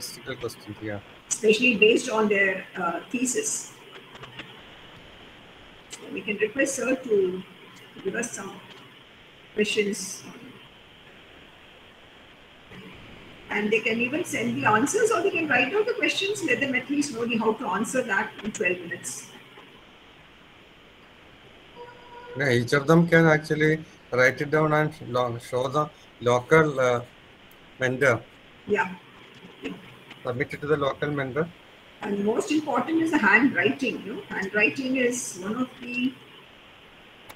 Statistical questions, yeah. especially based on their uh, thesis. We can request her to give us some questions. And they can even send the answers or they can write out the questions, let them at least know the how to answer that in 12 minutes. Yeah, each of them can actually write it down and show the local uh, mentor, Yeah. Submit it to the local mentor. And most important is the handwriting. You know, handwriting is one of the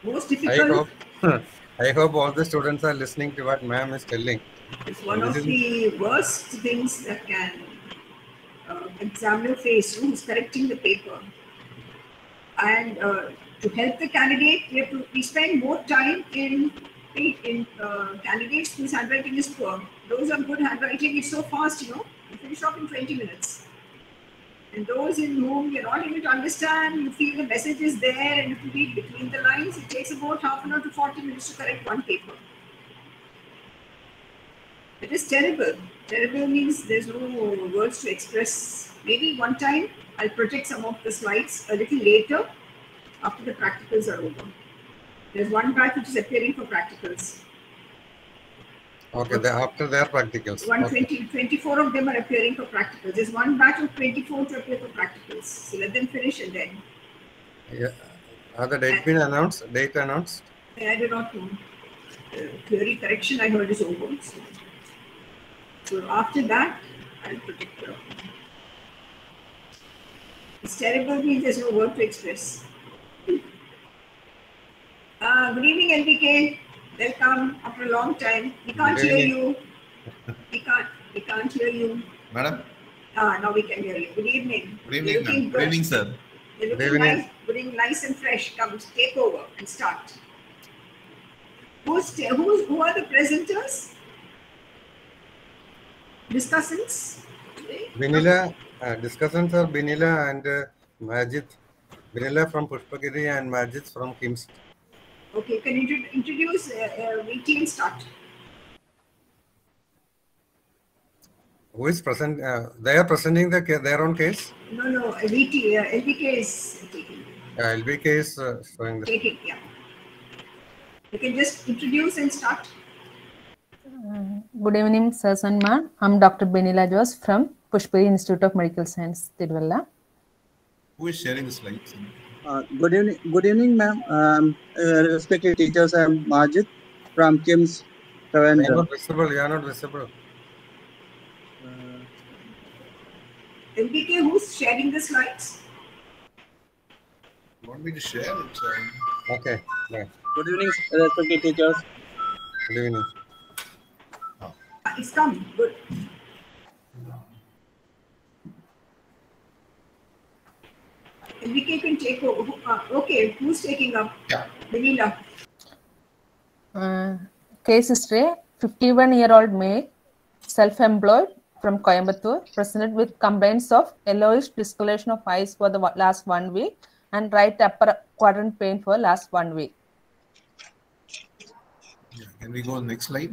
most difficult. I hope, I hope all the students are listening to what ma'am is telling. It's one of the worst things that can uh, examiner face, who's correcting the paper. And uh, to help the candidate, we have to we spend more time in in, in uh, candidates whose handwriting is poor. Those are good handwriting, it's so fast, you know, finish off in 20 minutes. And those in whom you're not able to understand, you feel the message is there and you can read between the lines, it takes about half an hour to 40 minutes to correct one paper. It is terrible. Terrible means there's no words to express. Maybe one time I'll project some of the slides a little later after the practicals are over. There's one batch which is appearing for practicals. Okay, the, after their practicals. Okay. 120, 24 of them are appearing for practicals. There's one batch of 24 to appear for practicals. So let them finish and then. Yeah. Are the date been announced? Date announced? I do not know. The theory correction I heard is over. So, so after that, I'll predict the. It's terrible means there's no word to express. Uh, good evening, LBK. Welcome after a long time. We can't hear you. We can't. We can't hear you. Madam, Ah, now we can hear you. Good evening. good evening, ma'am. Good good. evening, sir. You're Good evening. nice, looking nice and fresh. Come, take over and start. Who's, who's who are the presenters? Discussants Vanilla Vinila, uh, discussants are Vinila and uh, Majid. Vinila from Pushpagiri and Majid from Kims. Okay, can you introduce uh, uh, VT and start? Who is present? Uh, they are presenting the, their own case. No, no, VT, uh, LBK is taking, Uh, LBK is uh, showing the. taking, yeah. You can just introduce and start. Good evening, sirs and ma'am. I'm Dr. Benila Jose from Pushpagiri Institute of Medical Science, Tiruvalla. Who is sharing the slides? Uh, good evening, good evening, ma'am. Um, uh, respected teachers, I'm Majid from Kim's You are not visible. You are not visible. Uh, LBK, who's sharing the slides? You want me to share it? sir? Okay. Yeah. good evening, respected teachers. Good evening. Uh, It's coming. good. LBK can take over. Uh, Okay, who's taking up? Yeah. Vanilla. Uh, case history 51 year old male, self employed from Coimbatore, presented with complaints of yellowish discoloration of eyes for the last one week and right upper quadrant pain for last one week. Yeah. Can we go next slide?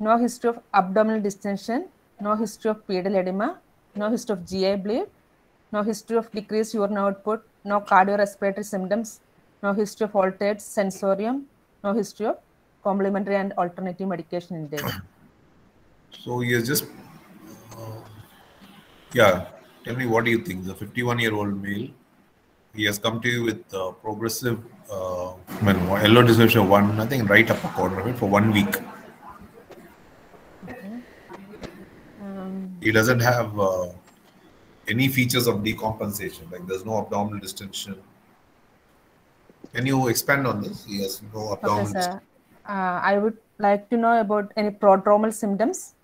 No history of abdominal distension, no history of pedal edema, no history of GI bleed, no history of decreased urine output, no cardiorespiratory symptoms, no history of altered sensorium, no history of complementary and alternative medication intake. So he is just. Uh, yeah. Tell me what do you think? The 51 year old male. He has come to you with uh, progressive, uh, I mean, yellow dystocia one, I think right upper corner of it for one week. Um, He doesn't have uh, any features of decompensation, like there's no abdominal distension. Can you expand on this? Yes, no okay, abdominal sir. Uh, I would like to know about any prodromal symptoms.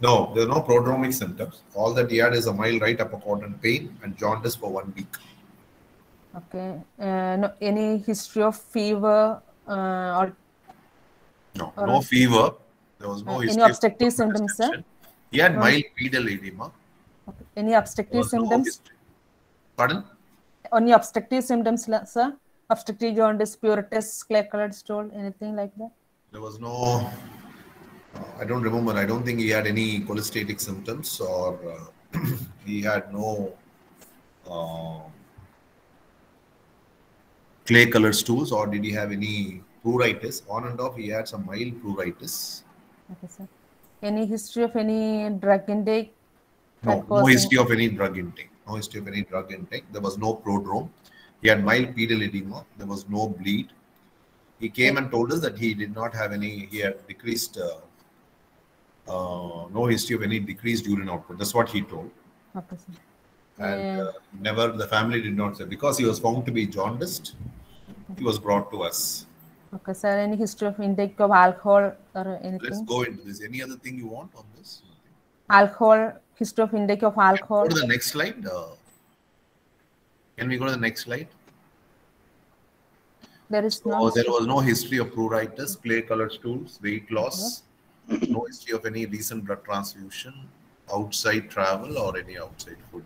No, there are no prodromic symptoms. All that he had is a mild right upper quadrant pain and jaundice for one week. Okay. Uh, no, any history of fever uh, or No, All no fever. There was no Uh, any obstructive symptoms, sir? He had No. mild pedal edema. any obstructive was no symptoms? Pardon? Any obstructive symptoms, sir? Obstructive jaundice, pruritus, clay colored stool, anything like that? There was no Uh, I don't remember. I don't think he had any cholestatic symptoms or uh, he had no uh, clay colored stools or did he have any pruritus? On and off, he had some mild pruritus. Okay, sir. Any history of any drug intake? No, no history of any drug intake. No history of any drug intake. There was no prodrome. He had mild pedal edema. There was no bleed. He came and told us that he did not have any. He had decreased. Uh, uh, no history of any decreased urine output. That's what he told. Okay. And uh, never the family did not say because he was found to be jaundiced. He was brought to us. Okay, sir. Any history of intake of alcohol or anything? Let's go into this. Any other thing you want on this? Alcohol, history of intake of alcohol. Go to the next slide. Uh, can we go to the next slide? There is no. So there was no history of pruritus, clay colored stools, weight loss, no history of any recent blood transfusion, outside travel, or any outside food.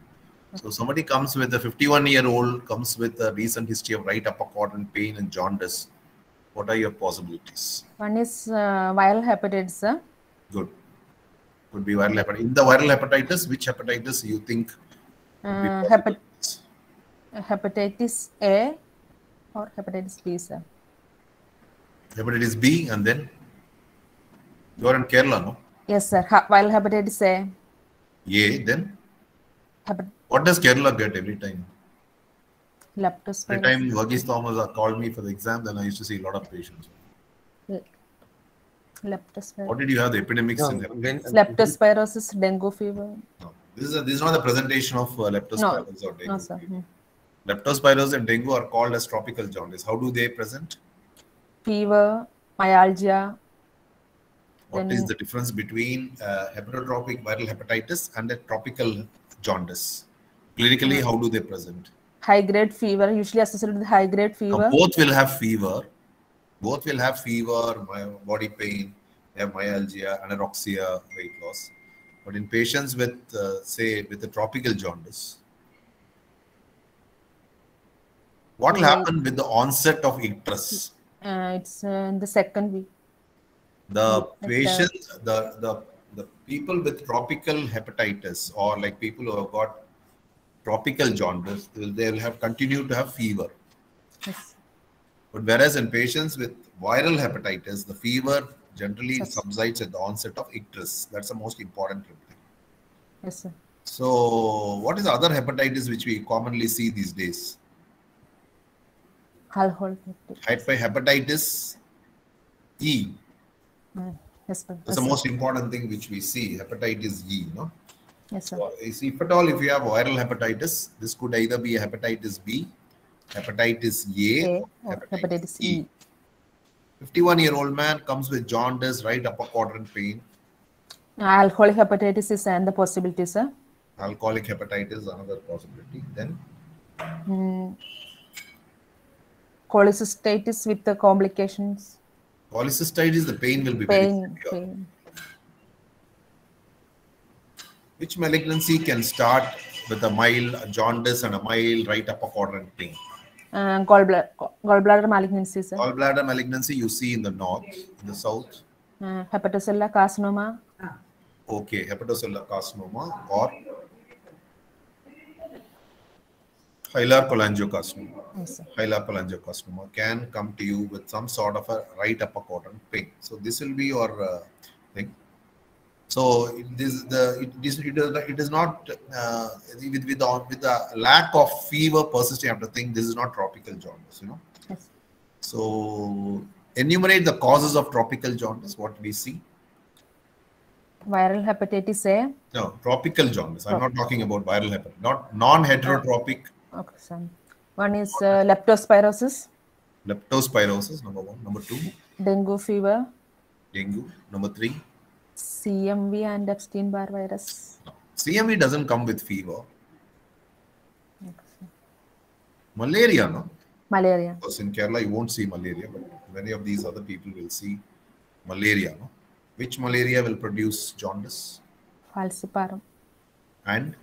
So somebody comes with a 51 year old comes with a recent history of right upper quadrant pain and jaundice. What are your possibilities? One is uh, viral hepatitis, sir. Good. Could be viral hepatitis. In the viral hepatitis, which hepatitis you think? Uh, hepat- hepatitis A or hepatitis B, sir. Hepatitis B, and then you are in Kerala, no? Yes, sir. Ha- viral hepatitis A. A, then Hepat- what does Kerala get every time? Every leptospirosis. time Verghese Thomas called me for the exam, then I used to see a lot of patients. Leptospirosis. What did you have the epidemics No, in there? when- Leptospirosis, dengue fever. No. This is a, this is not a presentation of uh, leptospirosis or dengue. No, sir. Hmm. Leptospirosis and dengue are called as tropical jaundice. How do they present? Fever, myalgia. What Then- is the difference between uh, hepatotropic viral hepatitis and a tropical jaundice? Clinically, how do they present? High grade fever, usually associated with high grade Now, fever. both will have fever. Both will have fever, my body pain, they have myalgia, anorexia, weight loss. But in patients with, uh, say, with the tropical jaundice, what will Yeah. happen with the onset of icterus? Uh, it's uh, in the second week. The patients, the, the, the people with tropical hepatitis or like people who have got tropical jaundice, they will, they will have continued to have fever. Yes. But whereas in patients with viral hepatitis, the fever generally Yes. subsides at the onset of icterus. That's the most important thing. Yes, sir. So, what is the other hepatitis which we commonly see these days? Alcohol. Hepatitis E. Uh, yes, sir. That's Yes, the most important thing which we see. Hepatitis E. No. Yes, sir. If at all, if you have viral hepatitis, this could either be hepatitis B, hepatitis A, A or hepatitis E. 51 year old man comes with jaundice, right upper quadrant pain, Alcoholic hepatitis is and the possibility, sir. alcoholic hepatitis, another possibility. Then Mm. Cholecystitis with the complications, polycystitis, the pain will be pain, pain. Which malignancy can start with a mild jaundice and a mild right upper quadrant pain? Uh, gallbladder, gallbladder malignancy, sir. Gallbladder malignancy you see in the north, in the south. Uh, hepatocellular carcinoma, Okay, hepatocellular carcinoma or hilar cholangiocarcinoma. yes, sir. Hilar cholangiocarcinoma can come to you with some sort of a right upper quadrant pain. So this will be your uh, thing. So it is the it is it is, it is not uh, with with the, with the lack of fever persisting after thing. This is not tropical jaundice, you know. Yes. So enumerate the causes of tropical jaundice. What we see. Viral hepatitis A. No, tropical jaundice. I'm not talking about viral hepatitis. Not non-hepatotropic Okay, sir. One is uh, leptospirosis, leptospirosis. Number one. Number two, dengue fever, dengue. Number three, CMV and Epstein-Barr virus. CMV doesn't come with fever. Okay. Malaria, no. Malaria. Because in Kerala you won't see malaria, but many of these other people will see malaria. No? Which malaria will produce jaundice? Falciparum. And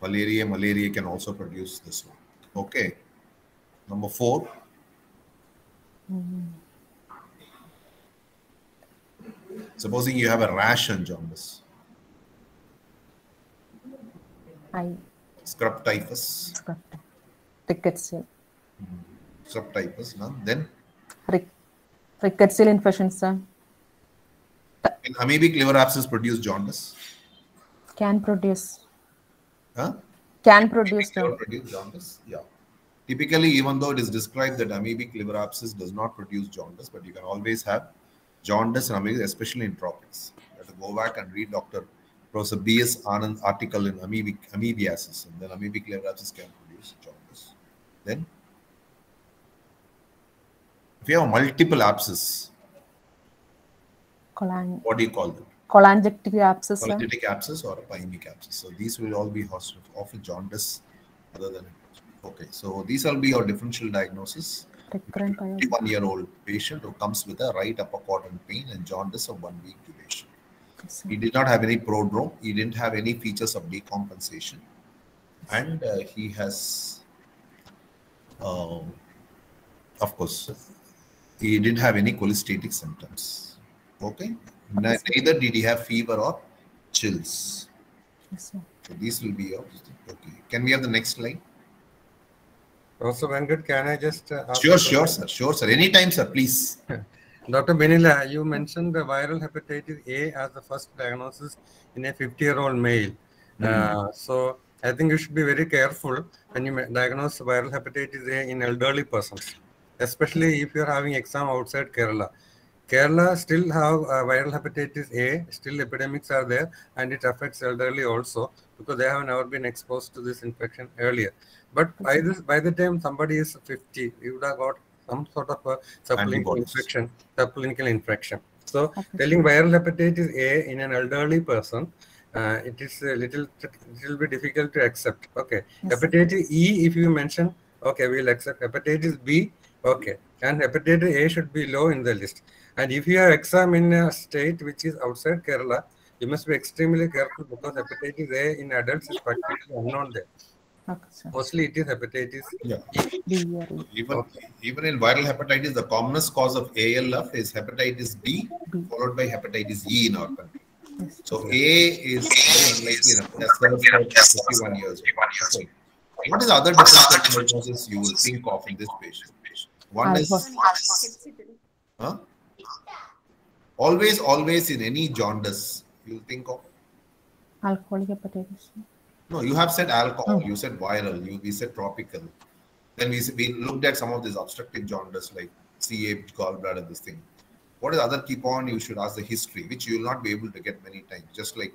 malaria, malaria can also produce this one. Okay. Number four, mm-hmm. Supposing you have a rash and jaundice, I scrub typhus, script. Rickettsial. scrub typhus, no? then Rick, rickettsial infection, sir. can amoebic liver abscess produce jaundice? Can produce. Huh? Can produce, sir. produce jaundice? Yeah. Typically, even though it is described that amoebic liver abscess does not produce jaundice, but you can always have jaundice and amoebic, especially in tropics. You have to go back and read Dr. Professor B.S. Anand article in amoebic amoebiasis, and then amoebic liver abscess can produce jaundice. Then, if you have multiple abscess, Cholan- what do you call them? Cholangitic abscess, sir. Cholangitic abscess or a pyemic abscess. So these will all be of jaundice other than okay. So these will be your differential diagnosis. 51 year old patient who comes with a right upper quadrant pain and jaundice of one week duration. Yes. He did not have any prodrome. He didn't have any features of decompensation, and uh, he has, um, of course, he didn't have any cholestatic symptoms. Okay. Ne- Neither did he have fever or chills. Yes. So these will be your okay. Can we have the next slide? Also, Venkat, can I just uh, ask Sure, sure, sir. Sure, sir. Anytime, sir. Please. Dr. Benila, you mentioned the viral hepatitis A as the first diagnosis in a 50 year old male. Uh, so I think you should be very careful when you diagnose viral hepatitis A in elderly persons, especially if you're having exam outside Kerala. Kerala still have uh, viral hepatitis A, still epidemics are there, and it affects elderly also because they have never been exposed to this infection earlier. But by this, by the time somebody is 50, you would have got some sort of a subclinical infection, subclinical infection. So Okay. telling viral hepatitis A in an elderly person, uh, it is a little little bit difficult to accept. Okay, Yes. hepatitis E, if you mention, okay, we'll accept. Hepatitis B, okay, and hepatitis A should be low in the list. And if you have exam in a state which is outside Kerala, you must be extremely careful because hepatitis A in adults is practically unknown there. Okay. Mostly it is hepatitis Yeah. B or E. Even even in viral hepatitis, the commonest cause of ALF is hepatitis B, B. followed by hepatitis E in our country. Yes. So A is very unlikely enough. That's the 51 years. old. Okay. What is the other differential diagnosis you will think of in this patient? One is huh? always, always in any jaundice, you'll think of Alcoholic hepatitis. No, you have said alcohol, Oh. you said viral, you we said tropical. Then we, we looked at some of these obstructive jaundice like CA, gallbladder, this thing. What is other keep on? You should ask the history, which you will not be able to get many times. Just like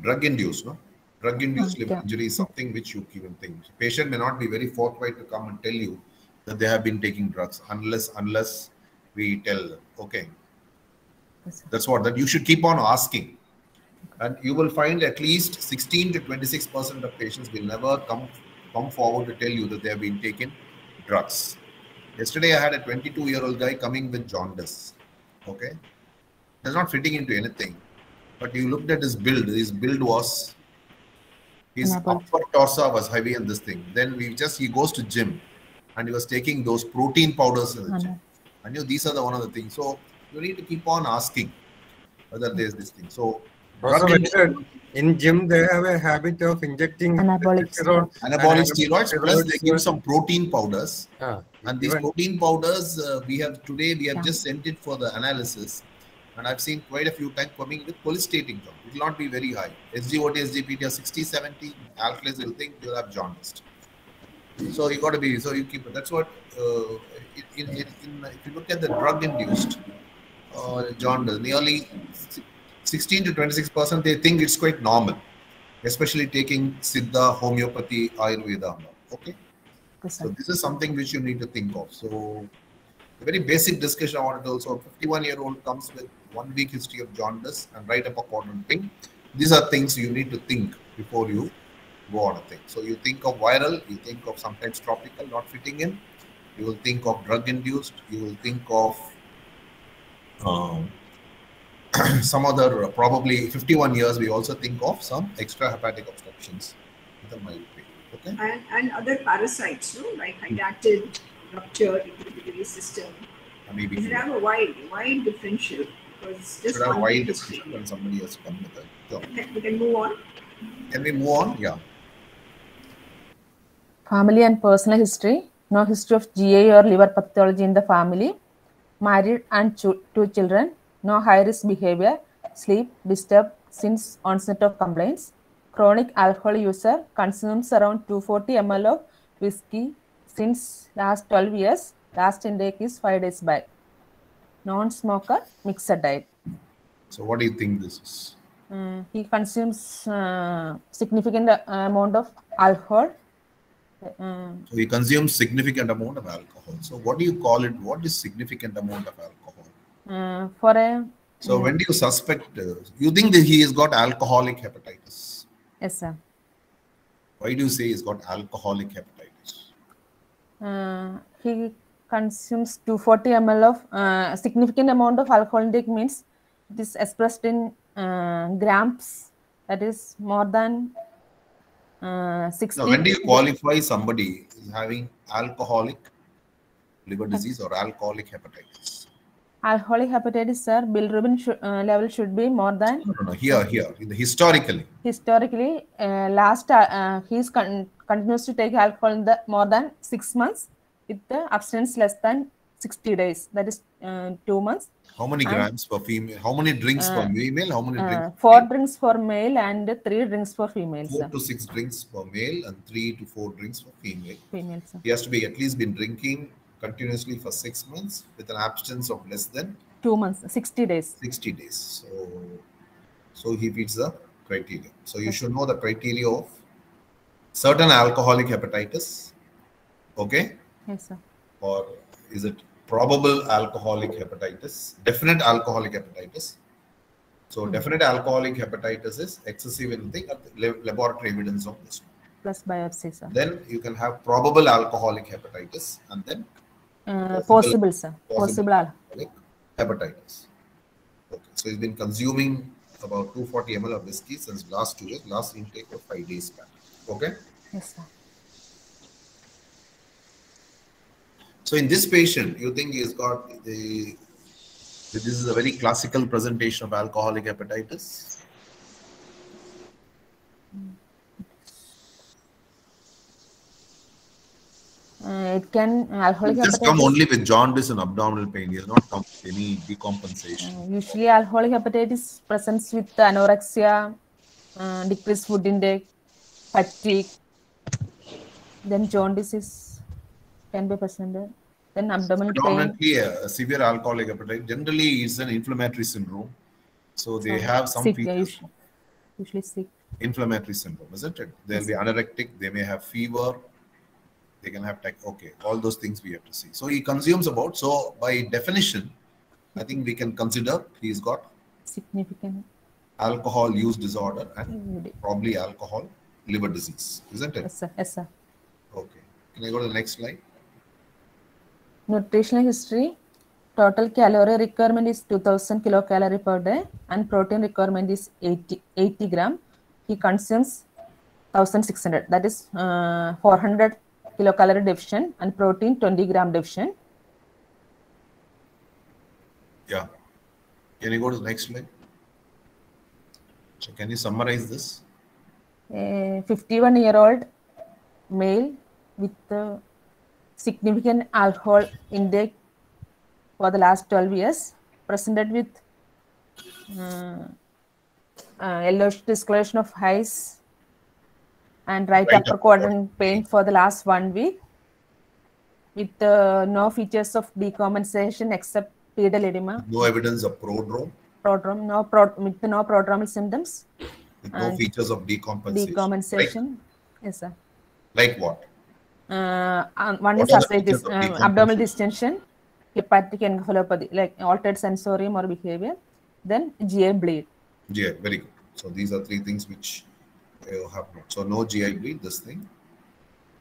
drug induced, no? Drug induced liver yeah. injury is something which you even think. Patient may not be very forthright to come and tell you that they have been taking drugs unless unless we tell them. Okay. That's what that you should keep on asking. And you will find at least 16 to 26 percent of patients will never come come forward to tell you that they have been taking drugs. Yesterday, I had a 22 year old guy coming with jaundice. Okay, that's not fitting into anything. But you looked at his build. His build was his upper torso was heavy and this thing. Then we just he goes to gym, and he was taking those protein powders in the gym. I knew these are the one of the things. So you need to keep on asking whether there's this thing. So Also, drug Venkat, in gym they have a habit of injecting Anabolic testosterone anabolic and steroids plus they give some protein powders. Ah, and these even- protein powders uh, we have today we have Yeah. just sent it for the analysis. And i've seen quite a few times coming with cholestatic jaundice it will not be very high. Sgot sgpt are 60 70 alkalis will think you'll have jaundice. So you got to be so you keep it that's what uh, in, in, in, if you look at the drug induced uh, jaundice nearly 16 to 26 percent they think it's quite normal especially taking siddha homeopathy ayurveda okay so this is something which you need to think of. So a very basic discussion I wanted to also 51 year old comes with one week history of jaundice and right up a quadrant thing. These are things you need to think before you go on a thing. So you think of viral, you think of sometimes tropical not fitting in, you will think of drug induced, you will think of um, some other uh, probably 51 years we also think of some extra hepatic obstructions with a mild pain. Okay. and, and other parasites, no? like hydatid, ruptured inhibitory system, maybe Does it have a wide, wide differential? Because just should have one wide thing is discussion when somebody has come with it. So, Okay, We can move on. can we move on? Yeah. Family and personal history. No history of GA or liver pathology in the family. Married and two children. No high risk behavior. Sleep disturbed since onset of complaints. Chronic alcohol user consumes around 240 ml of whiskey since last 12 years. Last intake is five days back. Non-smoker, mixed diet. So, what do you think this is? Mm, he consumes uh, significant uh, amount of alcohol. Mm, So, he consumes significant amount of alcohol. So, what do you call it? What is significant amount of alcohol? Uh, for a So, when do you suspect? Uh, you think that he has got alcoholic hepatitis? yes sir. Why do you say he's got alcoholic hepatitis? Uh, he consumes 240 ml of uh, significant amount of alcohol intake means it is expressed in uh, grams that is more than uh, 60 Now, when do you qualify somebody is having alcoholic liver disease or alcoholic hepatitis? Alcoholic hepatitis sir bilirubin shou- uh, level should be more than No, no, no. Here, here, in the historically. historically uh, last uh, uh, he's con- continues to take alcohol in the more than six months with the abstinence less than 60 days that is uh, two months How many And- grams per female? How many drinks per female? How many uh, drinks? four drinks for male and three drinks for female. Four sir. to six drinks per male and three to four drinks for female. females sir. He has to be at least been drinking continuously for six months with an abstinence of less than two months 60 days 60 days. So, so he meets the criteria. So you should know the criteria of certain alcoholic hepatitis. Okay, yes sir or is it probable alcoholic hepatitis? Definite alcoholic hepatitis. So hmm. definite alcoholic hepatitis is excessive in the laboratory evidence of this. plus biopsy sir Then you can have probable alcoholic hepatitis and then uh, Possible- sir possible. hepatitis. Okay, so he's been consuming about 240 ml of whiskey since last two years. Last intake was five days back. Okay. yes sir So in this patient, you think he's got the this is a very classical presentation of alcoholic hepatitis. Uh, it can alcoholic He's just come only with jaundice and abdominal pain. Has not come with any decompensation. Uh, usually alcoholic hepatitis presents with anorexia, uh, decreased food intake, fatigue. Then jaundice is can be presented. Then abdominal pain. Predominantly a severe alcoholic hepatitis. Generally, it's an inflammatory syndrome. So they have some sick, features usually, usually sick. inflammatory syndrome, isn't it? They'll be anorectic, they may have fever, they can have tech. Okay, all those things we have to see. So he consumes about, so by definition, I think we can consider he's got Significant. alcohol use disorder and probably alcohol liver disease, isn't it? Yes sir. Yes sir. Okay. Can I go to the next slide? Nutritional history. Total calorie requirement is 2000 kilocalorie per day and protein requirement is 80, 80 gram. He consumes 1600 that is uh, 400 kilocalorie deficient and protein 20 gram deficient. Yeah. Can you go to the next slide? So can you summarize this? A 51 year old male with significant alcohol intake for the last 12 years presented with uh, uh, yellowish discoloration of eyes and right, Right upper upper quadrant pain for the last one week with uh, no features of decompensation except pedal edema, No evidence of prodrome, prodrome, no pro- with no prodromal symptoms, with no features of decompensation. decompensation. Yes, sir. Like, what? Uh, uh, one What is ascites, uh, abdominal distension, hepatic encephalopathy, like altered sensorium or behavior, then GI bleed. GI, very good. So these are three things which you have not. So no GI bleed, this thing,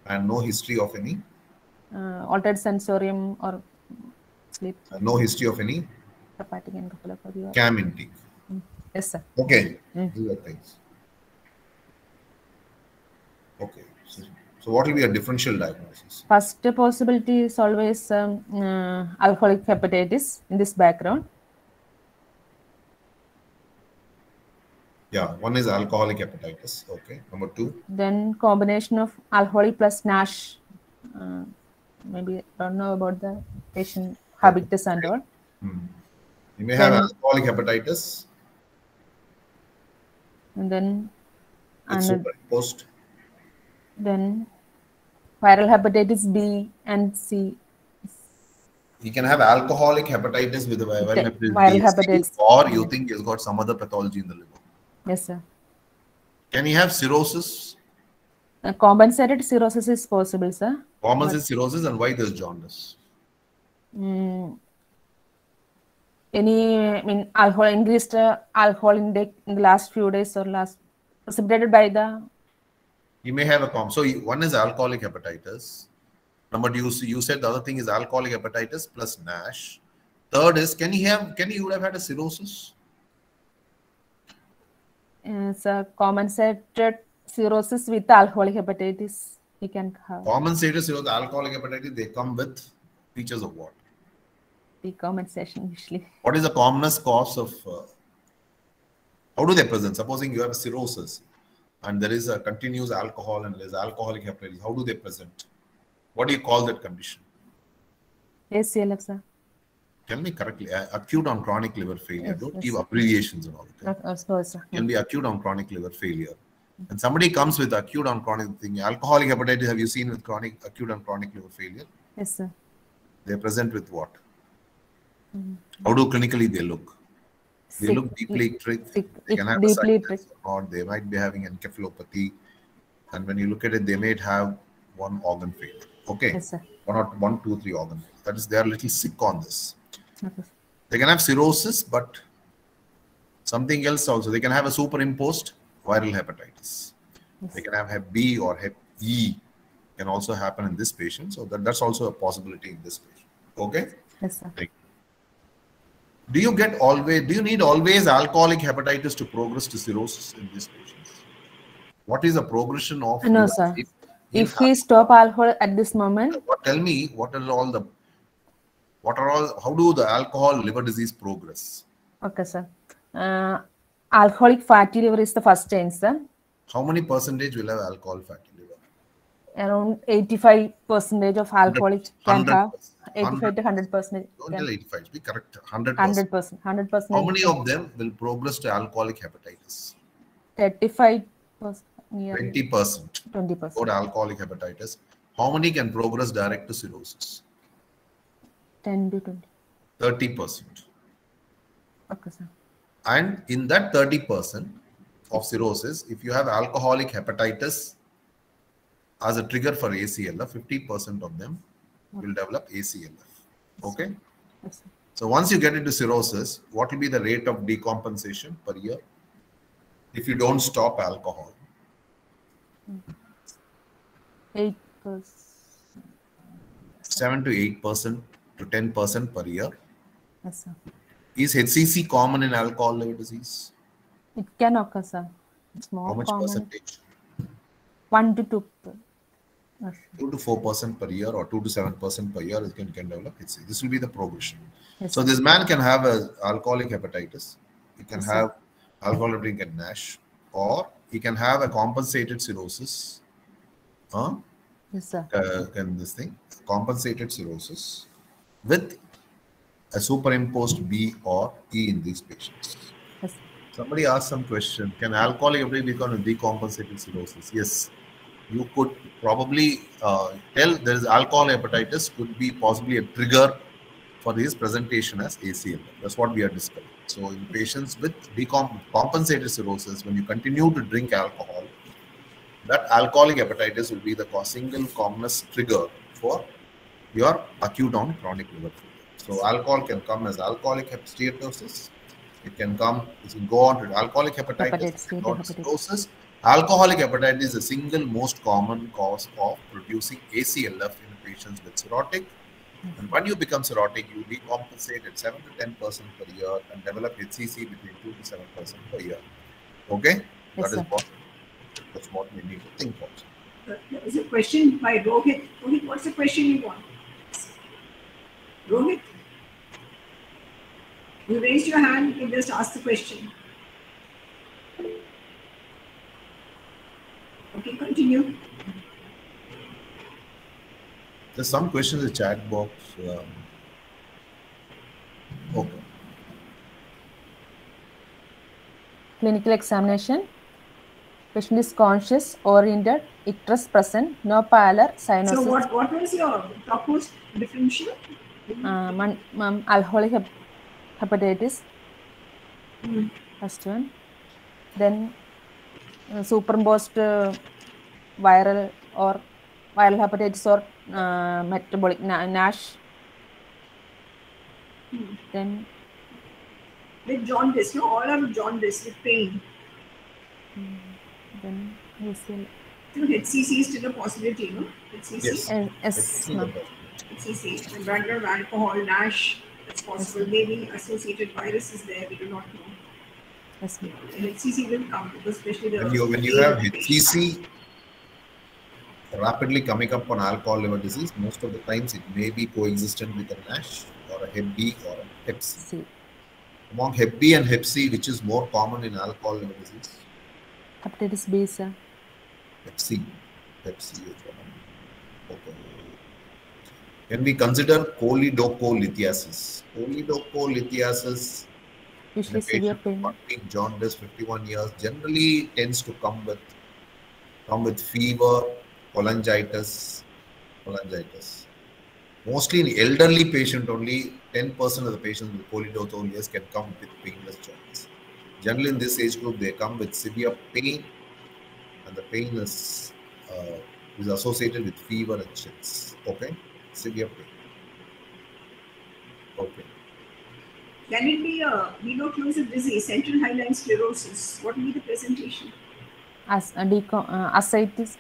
and no history of any, Uh, altered sensorium or sleep, uh, no history of any hepatic encephalopathy. Or, CAM intake. yes, sir. Okay, Mm. these are things. Okay, so So what will be a differential diagnosis? First possibility is always um, uh, alcoholic hepatitis in this background. Yeah, one is alcoholic hepatitis. Okay. Number two. Then combination of alcoholic plus NASH. Uh, maybe I don't know about the patient habitus and all. Hmm. You may have alcoholic hepatitis. And then It's and superimposed. then viral hepatitis B and C. You can have alcoholic hepatitis with viral hepatitis, viral B, hepatitis. or you think he's got some other pathology in the liver. Yes, sir. Can he have cirrhosis? Uh, compensated cirrhosis is possible, sir. Common cirrhosis, and why there's jaundice? Mm, any, I mean, alcohol increased uh, alcohol intake in the last few days or last precipitated by the You may have a com. So one is alcoholic hepatitis. Number you, you said the other thing is alcoholic hepatitis plus NASH. Third is can he have can he would have had a cirrhosis? Uh, so compensated cirrhosis with alcoholic hepatitis. He can have Common status cirrhosis, alcoholic hepatitis, they come with features of what? the compensation usually. What is the commonest cause of uh, how do they present? Supposing you have cirrhosis and there is a continuous alcohol and there is alcoholic hepatitis, how do they present? What do you call that condition? ACLF, sir. Tell me correctly. Uh, acute on chronic liver failure. Yes, Don't yes. give abbreviations and all. Okay? Also, sir. can be acute on chronic liver failure. And somebody comes with acute on chronic thing, alcoholic hepatitis, have you seen with chronic acute on chronic liver failure? Yes, sir. They present with what? How do clinically they look? They look deeply icteric. sick- They can have deeply or they might be having encephalopathy. And when you look at it, they may have one organ failure. Okay. Yes, sir. One or one, two, three organ. failure. That is, they are a little sick on this. Okay. They can have cirrhosis, but something else also. They can have a superimposed viral hepatitis. They can have Hep B or Hep E can also happen in this patient. So that, that's also a possibility in this patient. Okay. Yes, sir. Do you get always? Do you need always alcoholic hepatitis to progress to cirrhosis in these patients? What is the progression of? No, sir. If, If he stop alcohol at this moment, tell me what are all the what are all how do the alcohol liver disease progress? okay, sir. Uh, alcoholic fatty liver is the first change, sir. How many percentage will have alcohol fatty liver? Around 85 percentage of alcoholic can 100%. have 85 to 100 percent. Don't tell 85. Be correct. 100 100 percent. 100 percent. How many of them will progress to alcoholic hepatitis? 35 percent. Near 20 percent 20 for percent. alcoholic hepatitis. How many can progress direct to cirrhosis? 10 to 20. 30 percent. Okay, sir. And in that 30 percent of cirrhosis, if you have alcoholic hepatitis as a trigger for ACLF, 50 percent of them will develop ACLF. Okay. Yes, sir. So once you get into cirrhosis, what will be the rate of decompensation per year if you don't stop alcohol? Hmm. 8 percent. 7 to 8 percent to 10 percent per year. Yes, sir. Is HCC common in alcohol liver disease? It can occur, sir. It's more How much common. percentage? 1 to 2. Yes, 2 to 4% per year or 2 to 7 percent per year it can, can develop HCC. This will be the progression. Yes, So this man can have a alcoholic hepatitis. He can Yes, have alcoholic and NASH, or he can have a compensated cirrhosis. Huh? Yes, sir. uh, can this thing compensated cirrhosis with a superimposed B or E in these patients. Yes. Somebody asked some question. Can alcoholic hepatitis become a decompensated cirrhosis? Yes. You could probably uh, tell there is alcohol hepatitis could be possibly a trigger for this presentation as ACL. That's what we are discussing. So in patients with decompensated cirrhosis, when you continue to drink alcohol, that alcoholic hepatitis will be the single commonest trigger for your acute on chronic liver failure. So alcohol can come as alcoholic hep- steatosis. It can come, it can go on to alcoholic hepatitis, Hepatitis, it can go on to hepatitis. cirrhosis. Alcoholic hepatitis is the single most common cause of producing ACLF in patients with cirrhotic. And when you become cirrhotic, you decompensate at 7 to 10 percent per year and develop HCC between 2 to 7 percent per year. Okay? Yes, that is sir. what that's what we need to think of. There was a question by Rohit. Rohit, what's the question you want? Rohit? You raised your hand, you can just ask the question. Okay, continue. There's some questions in the chat box. Um, okay. Clinical examination. Patient is conscious, oriented, icterus present, no pallor, So cyanosis. what, what was your proposed differential? Mon- um, alcoholic hep- hepatitis Hmm. first one then uh, superimposed uh, viral or viral hepatitis or uh, metabolic na- nash Hmm. then With jaundice, no? All are jaundice with pain. then UCL. So HCC is still a possibility, no? HCC? Yes. Uh, yes Let's ma'am. see HCC, and background alcohol, NASH, that's possible. Maybe associated virus is there, we do not know. yes ma'am. And HCC will come, because especially the. when you when you have HCC rapidly coming up on alcohol liver disease, most of the times it may be coexistent with a NASH or a Hep B or a Hep C. See, Among Hep B and Hep C, which is more common in alcohol liver disease? hepatitis B sir. Hep C. Hep C is one. Okay. When we consider choledocholithiasis in usually severe pain. jaundice 51 years generally tends to come with come with fever cholangitis cholangitis. Mostly in elderly patient only 10% of the patients with choledocholitis can come with painless jaundice. Generally in this age group they come with severe pain and the pain is uh, is associated with fever and chills. Okay severe pain okay Can it be a veno-occlusive disease, central hyaline sclerosis? What will be the presentation? as uh, deco- uh, ascites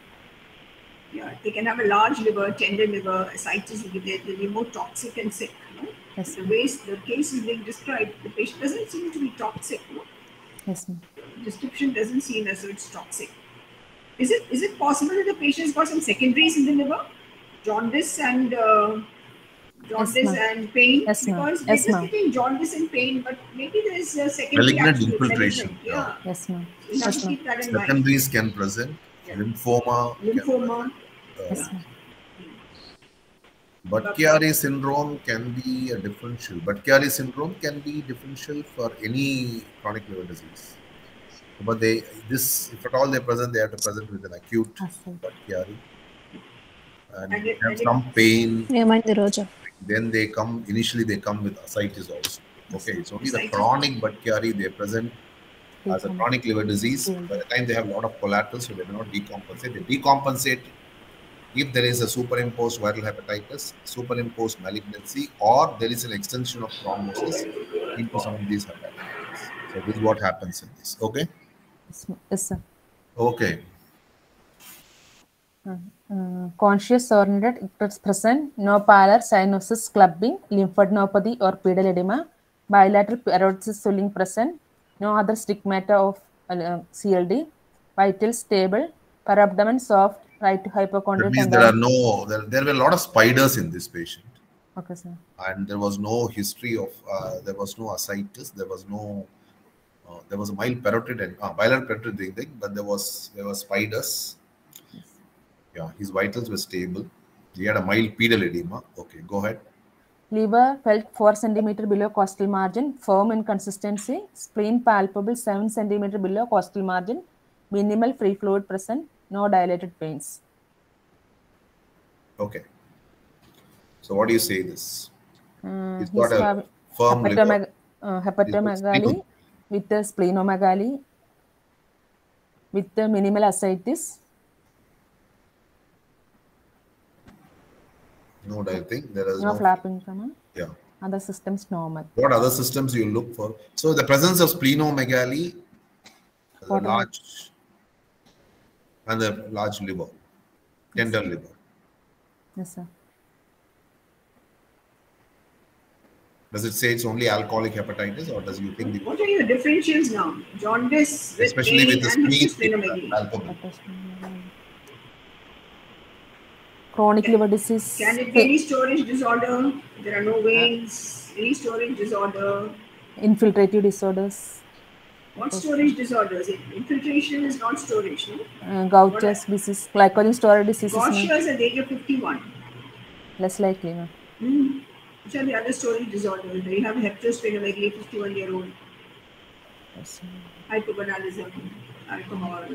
Yeah, they can have a large liver, tender liver, ascites will be they'll be more toxic and sick. No? yes The way the case is being described, the patient doesn't seem to be toxic. No? yes ma'am. Description doesn't seem as though it's toxic. Is it is it possible that the patient's got some secondaries in the liver? Jaundice and uh, jaundice ma'am. and pain? Yes, because Yes, they're just getting jaundice and pain, but maybe there is a secondary Malignant actually, infiltration, malignant, Yeah. yes ma'am. You Yes, keep that in mind. secondaries can present Yeah. lymphoma Lymphoma. yes ma'am. Budd-Chiari syndrome can be a differential. Budd-Chiari syndrome can be differential for any chronic liver disease. But they, this, if at all they present, they have to present with an acute Ascites and, and it, have some pain. Then they come, initially they come with ascites also. Okay, it's only the chronic but they present as a chronic liver disease. By the time they have a lot of collateral, so they may not decompensate. They decompensate if there is a superimposed viral hepatitis, superimposed malignancy, or there is an extension of thrombosis into some of these hepatitis. So this is what happens in this. Okay. Yes, sir. Okay. Uh, conscious oriented icterus present, no pallor, cyanosis, clubbing, lymphadenopathy or pedal edema, bilateral parodosis swelling present, no other stigmata of uh, CLD, vital stable, parabdomen soft, right That hypochondrial means there are no, there, there were a lot of spiders in this patient. Okay, sir. and there was no history of uh, there was no ascites there was no uh, there was a mild parotid and uh, bilateral parotid thing but there was there was spiders yeah his vitals were stable. He had a mild pedal edema. Okay go ahead. Liver felt 4 centimeter below costal margin, firm in consistency, spleen palpable 7 centimeter below costal margin, minimal free fluid present, no dilated veins. okay. So what do you say this? Uh, He's he's got a firm uh, hepatomegaly with the splenomegaly with the minimal ascites. No dilating there is No no flapping tremor. yeah Other systems normal. what other systems you look for so the presence of splenomegaly the large and the large liver tender liver Yes, sir. Does it say it's only alcoholic hepatitis, or does you think the, What are your differentials now? Jaundice with especially with the and spleen splenomegaly. Chronic liver disease. Can it be any storage disorder? There are no veins. Any storage disorder? Infiltrative disorders. What storage disorders? Infiltration is not storage, no? Uh, Gaucher's disease, glycogen storage diseases. ma'am. Gaucher's at the age of 51. Less likely, ma'am. Hmm. Which are the other storage disorders? You have hepatosplenomegaly, 51 year old, Yes. hypogonadism, alcohol,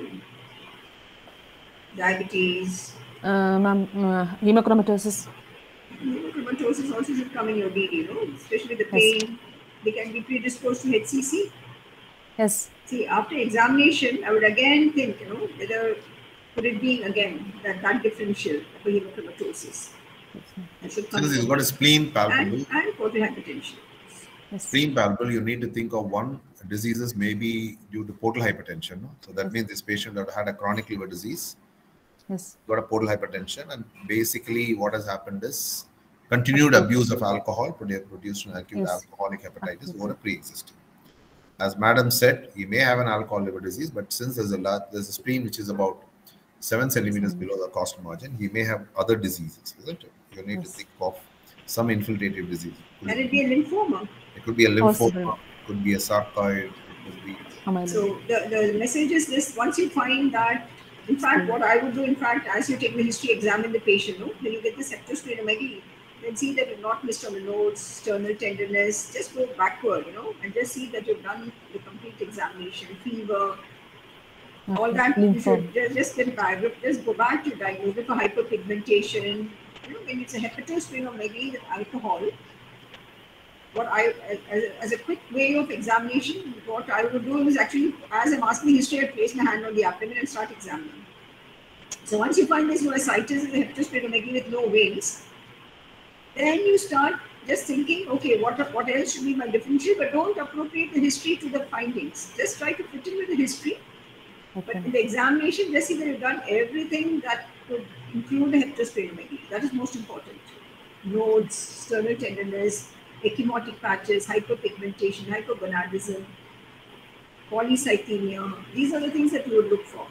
diabetes. Uh, ma'am, uh, hemochromatosis. Hemochromatosis also should come in your BD, you know, especially the pain. They can be predisposed to HCC. Yes. See, after examination, I would again think, you know, whether could it be again that that differential for hemochromatosis. That should come. Since he's got a spleen palpable, and, and portal hypertension. Yes. spleen palpable, you need to think of one diseases may be due to portal hypertension. no? So that means this patient that had a chronic liver disease, Yes. got a portal hypertension, and basically what has happened is continued abuse of alcohol produ- produced an acute Yes. alcoholic hepatitis Acute. over a pre-existing. As Madam said, he may have an alcohol liver disease, but since there's a large, there's a spleen which is about seven centimeters below the cost margin, he may have other diseases, isn't it? You need to think of some infiltrative disease. Can it be a lymphoma? It could be a lymphoma, Possible. could be a sarcoid, could be So the, the message is this, once you find that, in fact, what I would do, in fact, as you take the history, examine the patient, no? Then you get the hepatosplenomegaly, then see that you've not missed on the notes, sternal tenderness, just go backward, you know, and just see that you've done the complete examination, fever, all that. You should just, just get back, just go back to diagnose it for hyperpigmentation. You know, when it's a hepatosplenomegaly with alcohol, what I, as, as a quick way of examination, what I would do is actually, as I'm asking history, I place my hand on the abdomen and start examining. So once you find this myositis and the hepatosplenomegaly with no veins, then you start just thinking, okay, what, what else should be my differential? But don't appropriate the history to the findings. Just try to fit in with the history. Okay. But in the examination, just see that you've done everything that could include the hepatosplenomegaly. That is most important. Nodes, sternal tenderness, ecchymotic patches, hyperpigmentation, hypogonadism, polycythemia. These are the things that you would look for.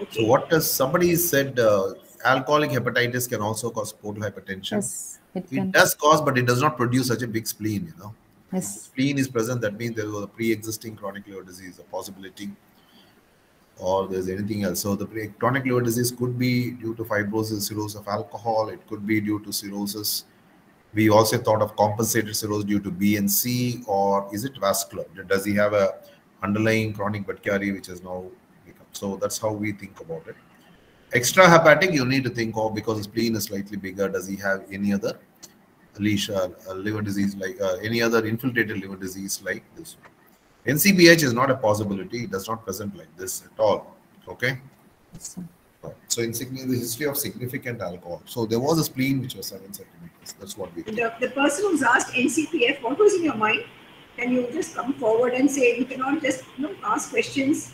Okay. So what does somebody said uh, alcoholic hepatitis can also cause portal hypertension. Yes. It It does cause, but it does not produce such a big spleen, you know. Yes. Spleen is present, that means there was a pre-existing chronic liver disease, a possibility, or there's anything else. So the pre- chronic liver disease could be due to fibrosis, cirrhosis of alcohol. It could be due to cirrhosis. We also thought of compensated cirrhosis due to B and C, or is it vascular? Does he have a underlying chronic Budd-Chiari which has now become? So that's how we think about it. Extra hepatic, you need to think of because the spleen is slightly bigger. Does he have any other lesion, uh, liver disease like uh, any other infiltrated liver disease like this? NCPH is not a possibility. It does not present like this at all. Okay. Yes. So in, in the history of significant alcohol, so there was a spleen which was seven centimeters. That's what we. Think. The, the person who's asked NCPF, what was in your mind? Can you just come forward and say, you cannot just you know, ask questions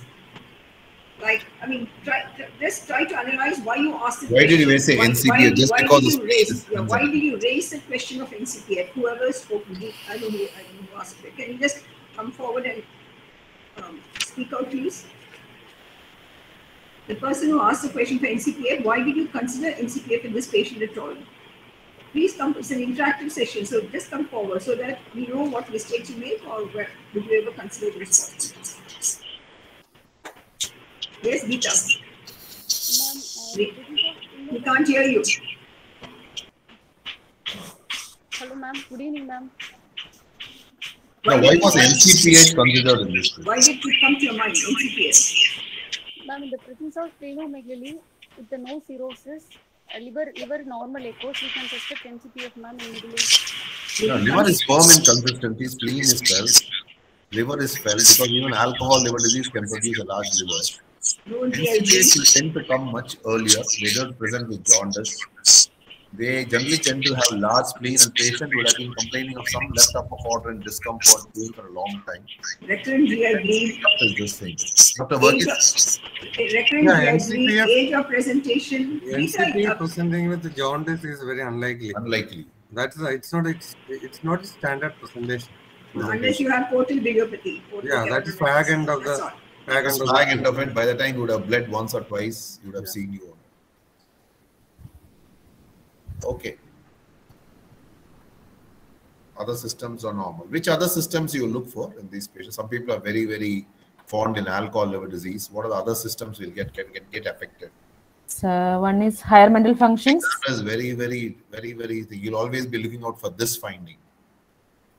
like, I mean, try, just try to analyze why you asked the Why did you question. say Why- NCPF? Why, Just why because did you raise, yeah, why did you raise the question of NCPF? Whoever spoke, I don't know, I don't know who asked it. Can you just come forward and um, speak out, please? The person who asked the question for NCPF, why did you consider NCPF in this patient at all? Please come, it's an interactive session, so just come forward so that we know what mistakes you make or where, did you ever consider this? Yes, Geeta, We- this is a- we can't hear you. Hello, ma'am. Good evening, ma'am. Now, why was NCPH considered in this? Why did it come to your mind, NCPF? Ma'am, in the presence of splenomegaly with the no cirrhosis, liver liver normal echoes, she can suspect NCPF, ma'am, in middle age. No, liver is firm in consistency. Spleen is felt. Liver is felt because even alcohol liver disease can produce a large liver. No this case, will tend to come much earlier. whether present with jaundice. They generally tend to have large spleen and patient would have been complaining of some left upper quadrant discomfort pain for a long time. Recurrent GI bleed, What is this thing? Dr. age Verghese? of, recurrent Yeah, GI bleed, age of presentation. These NCP uh, presenting with jaundice is very unlikely. Unlikely. That's it's not it's it's not a standard presentation. Unless you have portal biliopathy. portal Yeah, that is keratosis. fag end of the- all. Fag Just and flag end of it. By the time you would have bled once or twice, you would have Yeah. seen you. Okay. Other systems are normal. Which other systems you look for in these patients? Some people are very, very fond in alcohol liver disease. What are the other systems will get can get, get affected? So one is higher mental functions, That is very, very, very, very. You'll always be looking out for this finding.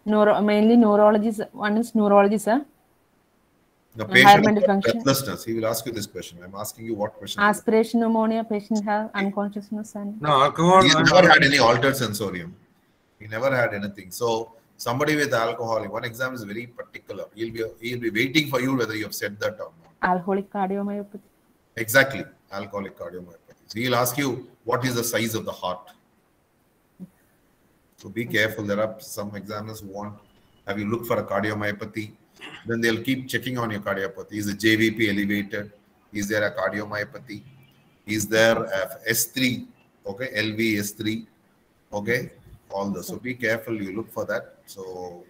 neuro, mainly neurology. One is neurology, sir. The patient mental has function. breathlessness. He will ask you this question. I'm asking you what question. Aspiration pneumonia, patient have unconsciousness and No, alcohol. He's never had any altered sensorium. He never had anything. So somebody with alcohol, one exam is very particular. He'll be he'll be waiting for you whether you have said that or not. alcoholic cardiomyopathy. Exactly, alcoholic cardiomyopathy. So he'll ask you what is the size of the heart. So be careful. There are some examiners who want have you looked for a cardiomyopathy. Then they'll keep checking on your cardiomyopathy. Is the JVP elevated? Is there a cardiomyopathy? Is there a S3? Okay, LV S3. Okay, all the so be careful. You look for that. So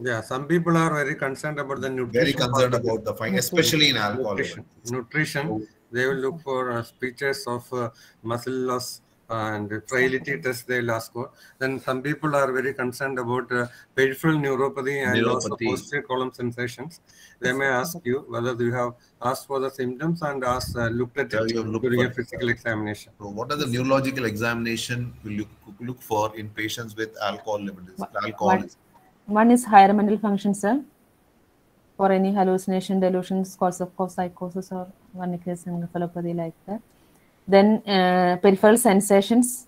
Yeah, some people are very concerned about the nutrition. very concerned about the fine, especially in alcohol. nutrition. Nutrition. They will look for uh, features of uh, muscle loss and frailty test. They'll ask for. Then some people are very concerned about uh, peripheral neuropathy and also posterior column sensations. They may ask you whether you have asked for the symptoms and asked uh, looked at Yeah, it look during for a physical examination. So what are the neurological examination will you look for in patients with alcohol liver disease? Alcohol. One is higher mental function, sir. For any hallucination, delusions, cause of cause psychosis or one case encephalopathy like that. Then uh, peripheral sensations,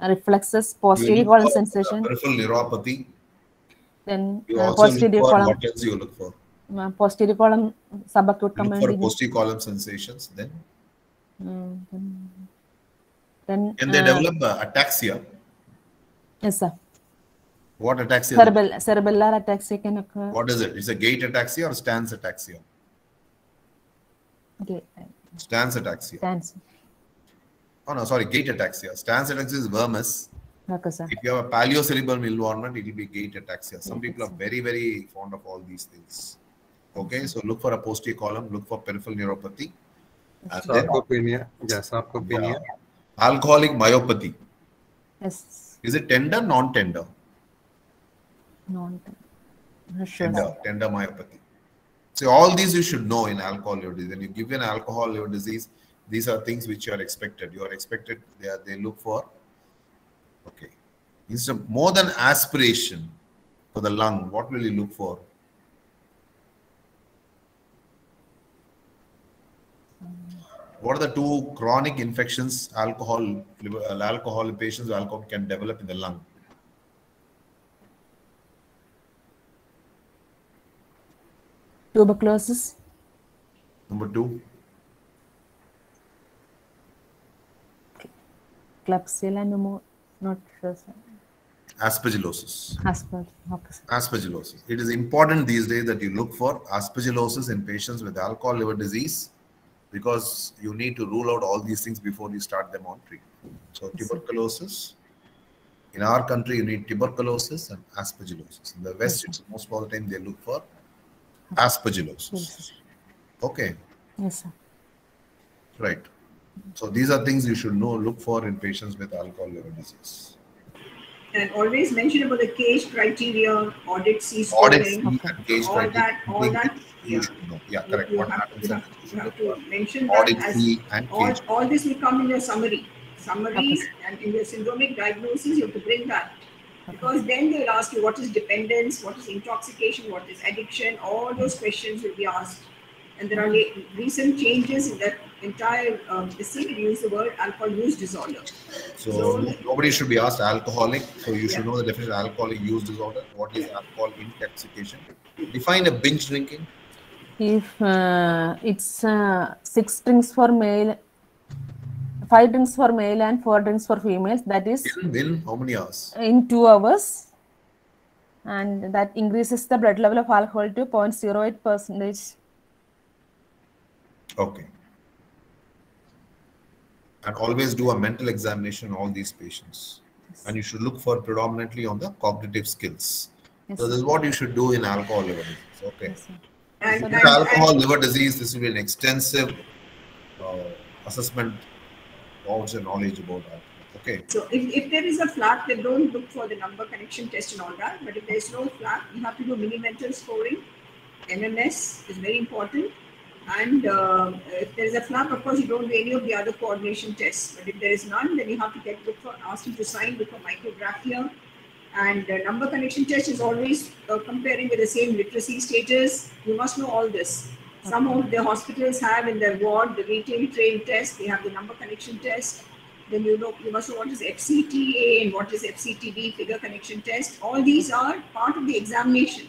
reflexes, posterior column sensation. Peripheral neuropathy. Then You uh, posterior for column, what else you look for? uh, posterior column subacute look for posterior column sensations. Then Mm, then- Then can they uh, develop uh, ataxia? yes, sir. What ataxia? Cerebral, cerebellar ataxia can occur. What is it? It's a gait ataxia or stance ataxia? Okay, Stance ataxia. thanks. Oh no, sorry, gait ataxia. Stance ataxia is vermis. Okay, sir. If you have a paleocerebellar involvement, it will be gait ataxia. Some people are very, very fond of all these things. Okay, so look for a posterior column, look for peripheral neuropathy. And then Sarcopenia. Yeah, sarcopenia. alcoholic myopathy. Yes. Is it tender, non-tender? Non. Not sure. Tender, tender myopathy. So all these you should know in alcohol liver disease. When you give an alcohol liver disease, these are things which you are expected. You are expected. They are, they look for. Okay. Instead of more than aspiration for the lung, what will you look for? What are the two chronic infections alcohol alcohol patients alcohol can develop in the lung? Tuberculosis. Number two, Klebsiella pneumo. Not sure, sir. aspergillosis. Okay, aspergillosis. It is important these days that you look for aspergillosis in patients with alcohol liver disease because you need to rule out all these things before you start them on treatment. So tuberculosis. In our country, you need tuberculosis and aspergillosis. In the West, it's most of the time they look for aspergillosis. Yes, Okay, yes, sir. right. So these are things you should know, look for in patients with alcohol liver disease. And always mention about the CAGE criteria, audit C Audit scoring, fee and case all criteria. that, all that. You Yeah. should know. Yeah, correct. You What have, happens you have, you have to mention that audit as, fee and all, case all this will come in your summary. Summaries Okay. and in your syndromic diagnosis, you have to bring that. Because then they'll ask you what is dependence, what is intoxication, what is addiction, all those questions will be asked. And there are recent changes in that entire, um, the thing, we use the word alcohol use disorder. So So- nobody should be asked alcoholic. So you should Yeah. know the definition of alcoholic use disorder. What is alcohol intoxication? Define a binge drinking. If uh, it's uh, six drinks for male, five drinks for male and four drinks for females, that is In, in how many hours? in two hours. And that increases the blood level of alcohol to 0.08 percentage. Okay. And always do a mental examination on all these patients. And you should look for predominantly on the cognitive skills. Yes, So this is what you should do in alcohol liver disease. Okay. yes, sir. And, and, alcohol and liver disease, this will be an extensive uh, assessment. What's your knowledge about that? Okay. So if, if there is a flap, then don't look for the number connection test and all that. But if there's no flap, you have to do mini mental scoring. MMS is very important. And uh, if there is a flap, of course, you don't do any of the other coordination tests. But if there is none, then you have to get for ask him to sign look for micrographia. And number connection test is always uh, comparing with the same literacy status. You must know all this. Some of the hospitals have in their ward the retail train test. They have the number connection test. Then you know you must know what is FCTA and what is FCTB figure connection test. All these are part of the examination.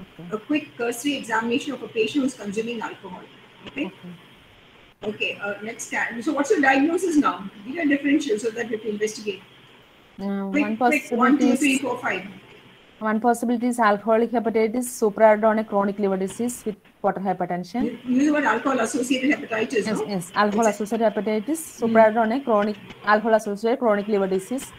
Okay. A quick cursory examination of a patient who's consuming alcohol. Okay. Okay. Okay. Uh, next. So what's your diagnosis now? Give a differential so that we can investigate. Uh, Quick, one quick. One, possibility is four, five. one possibility is alcoholic hepatitis, supraadonic chronic liver disease with portal hypertension. You use the alcohol associated hepatitis. Yes, no? yes. Alcohol associated hepatitis, supraadonic chronic alcohol associated chronic liver disease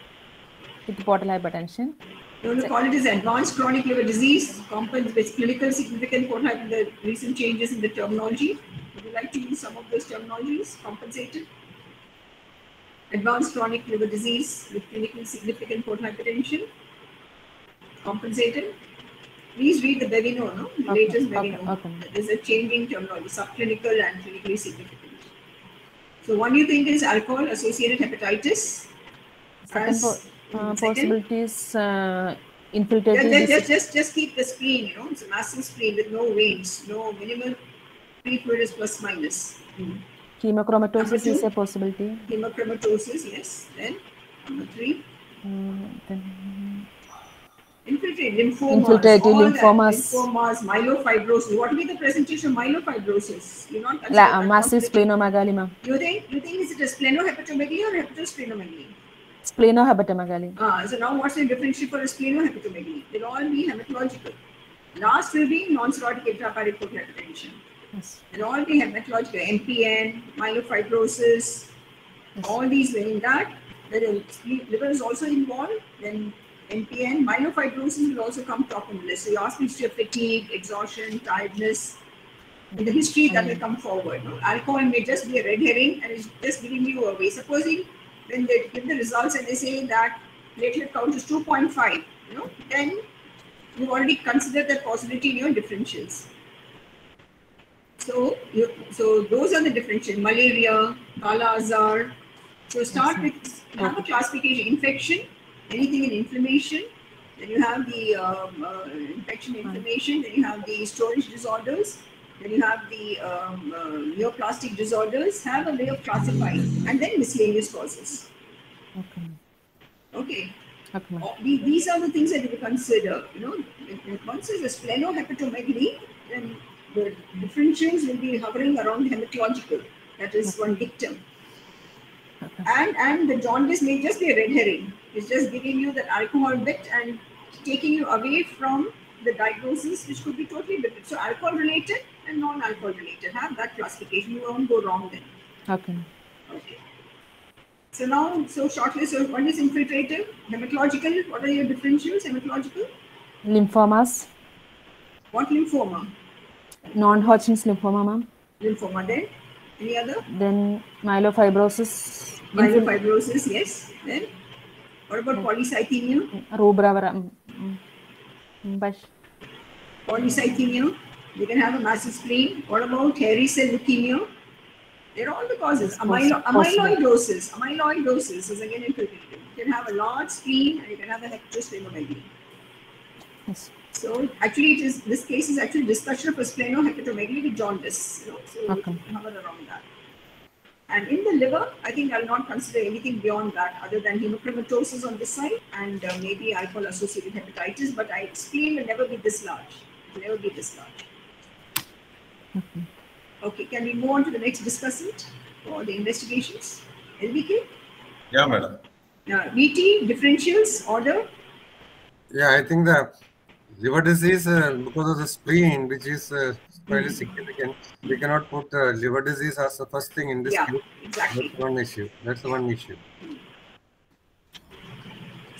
with portal hypertension. You want to call it as advanced chronic liver disease, compounds with clinical significant what have the recent changes in the terminology. Would you like to use some of those terminologies? Compensated? Advanced chronic liver disease with clinically significant portal hypertension. Compensated? Please read the Baveno, no? The Okay, latest okay, Baveno. okay. There's a changing terminology, subclinical and clinically significant. So one you think is alcohol associated hepatitis. Second uh, second? uh, Yeah, infiltrative just, just, just, just keep the spleen, you know, it's a massive spleen with no veins, no minimal free fluid is plus minus. Hemochromatosis is a possibility. Hemochromatosis, yes. Then number three, Mm, then infiltrate lymphomas. That, lymphomas. Lymphomas, myelofibrosis. What will be the presentation of myelofibrosis? You're not la- massive splenomegaly, ma'am. You think, you think is it a splenohepatomegaly or hepatosplenomegaly? Splenohepatomegaly. Ah, so now what's the differential for a splenohepatomegaly? They'll all be hematological. Last will be non-cirrhotic intrahepatic portal hypertension. Yes. and all the hematological MPN, myelofibrosis, Yes. all these when in that, the liver is also involved, then MPN, myelofibrosis will also come top on the list. So you ask me history of fatigue, exhaustion, tiredness. In the history that will come forward. No? Alcohol may just be a red herring and it's just giving you away. Supposing when they give the results and they say that platelet count is 2.5, you know, then you've already considered that possibility in your differentials. So, you, so those are the differential malaria, kala azar. So start with have a classification infection, anything in inflammation. Then you have the um, uh, infection, inflammation. Then you have the storage disorders. Then you have the um, uh, neoplastic disorders. Have a way of classifying, and then miscellaneous causes. Okay. Okay. Okay. The- These are the things that you consider, you know, if- there's a splenohepatomegaly, then the differentials will be hovering around hematological, that is one dictum. And, and the jaundice may just be a red herring, it's just giving you that alcohol bit and taking you away from the diagnosis, which could be totally different. So alcohol related and non-alcohol related, have that classification, you won't go wrong then. Okay. Okay. So now, so shortly, so one is infiltrative, hematological. What are your differentials? Hematological. Lymphomas, What lymphoma? non-Hodgkin's lymphoma, ma'am. Lymphoma. Then any other? Then myelofibrosis, Myelofibrosis. Yes. Then what about polycythemia? rubra, mm, mm, mm, but Polycythemia. You can have a massive spleen. What about hairy cell leukemia? They're all the causes. Amylo- amyloidosis. Amyloidosis is again infiltrative. You can have a large spleen and you can have a hepatosplenomegaly. yes. So actually, it is this case is actually discussion of a splenohepatomegaly with jaundice. You know, so Okay. we can hover around that. And in the liver, I think I'll not consider anything beyond that other than hemochromatosis on this side and uh, maybe alcohol-associated hepatitis. But I spleen will never be this large. It will never be this large. Okay, can we move on to the next discussant for the investigations? LVK? Yeah, madam. Uh, VT, differentials, order. Yeah, I think the liver disease, uh, because of the spleen, which is uh, fairly significant, we cannot put uh, liver disease as the first thing in this Yeah, group. exactly. That's one issue. That's one issue.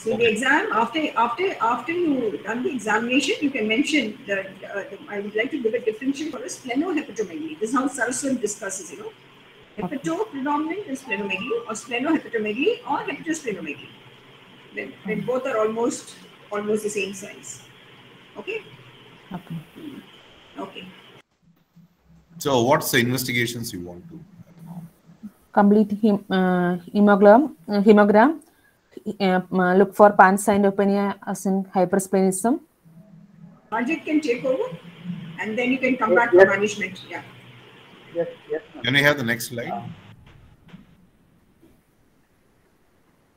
So in the exam, after after after you done the examination, you can mention that uh, I would like to give a differential for a splenohepatomegaly. This is how Saraswat discusses, you know. Hepatopredominant is splenomegaly or splenohepatomegaly or hepatosplenomegaly. Then, then both are almost almost the same size. Okay? Okay. Okay. So, what's the investigations you want to? Complete hem, uh, hemogram. Uh, hemogram. Uh, uh, look for pancytopenia as in hypersplenism. Ajit can take over and then you can come Yes, back yes. for management. Yeah. Yes, yes. Can we have the next slide?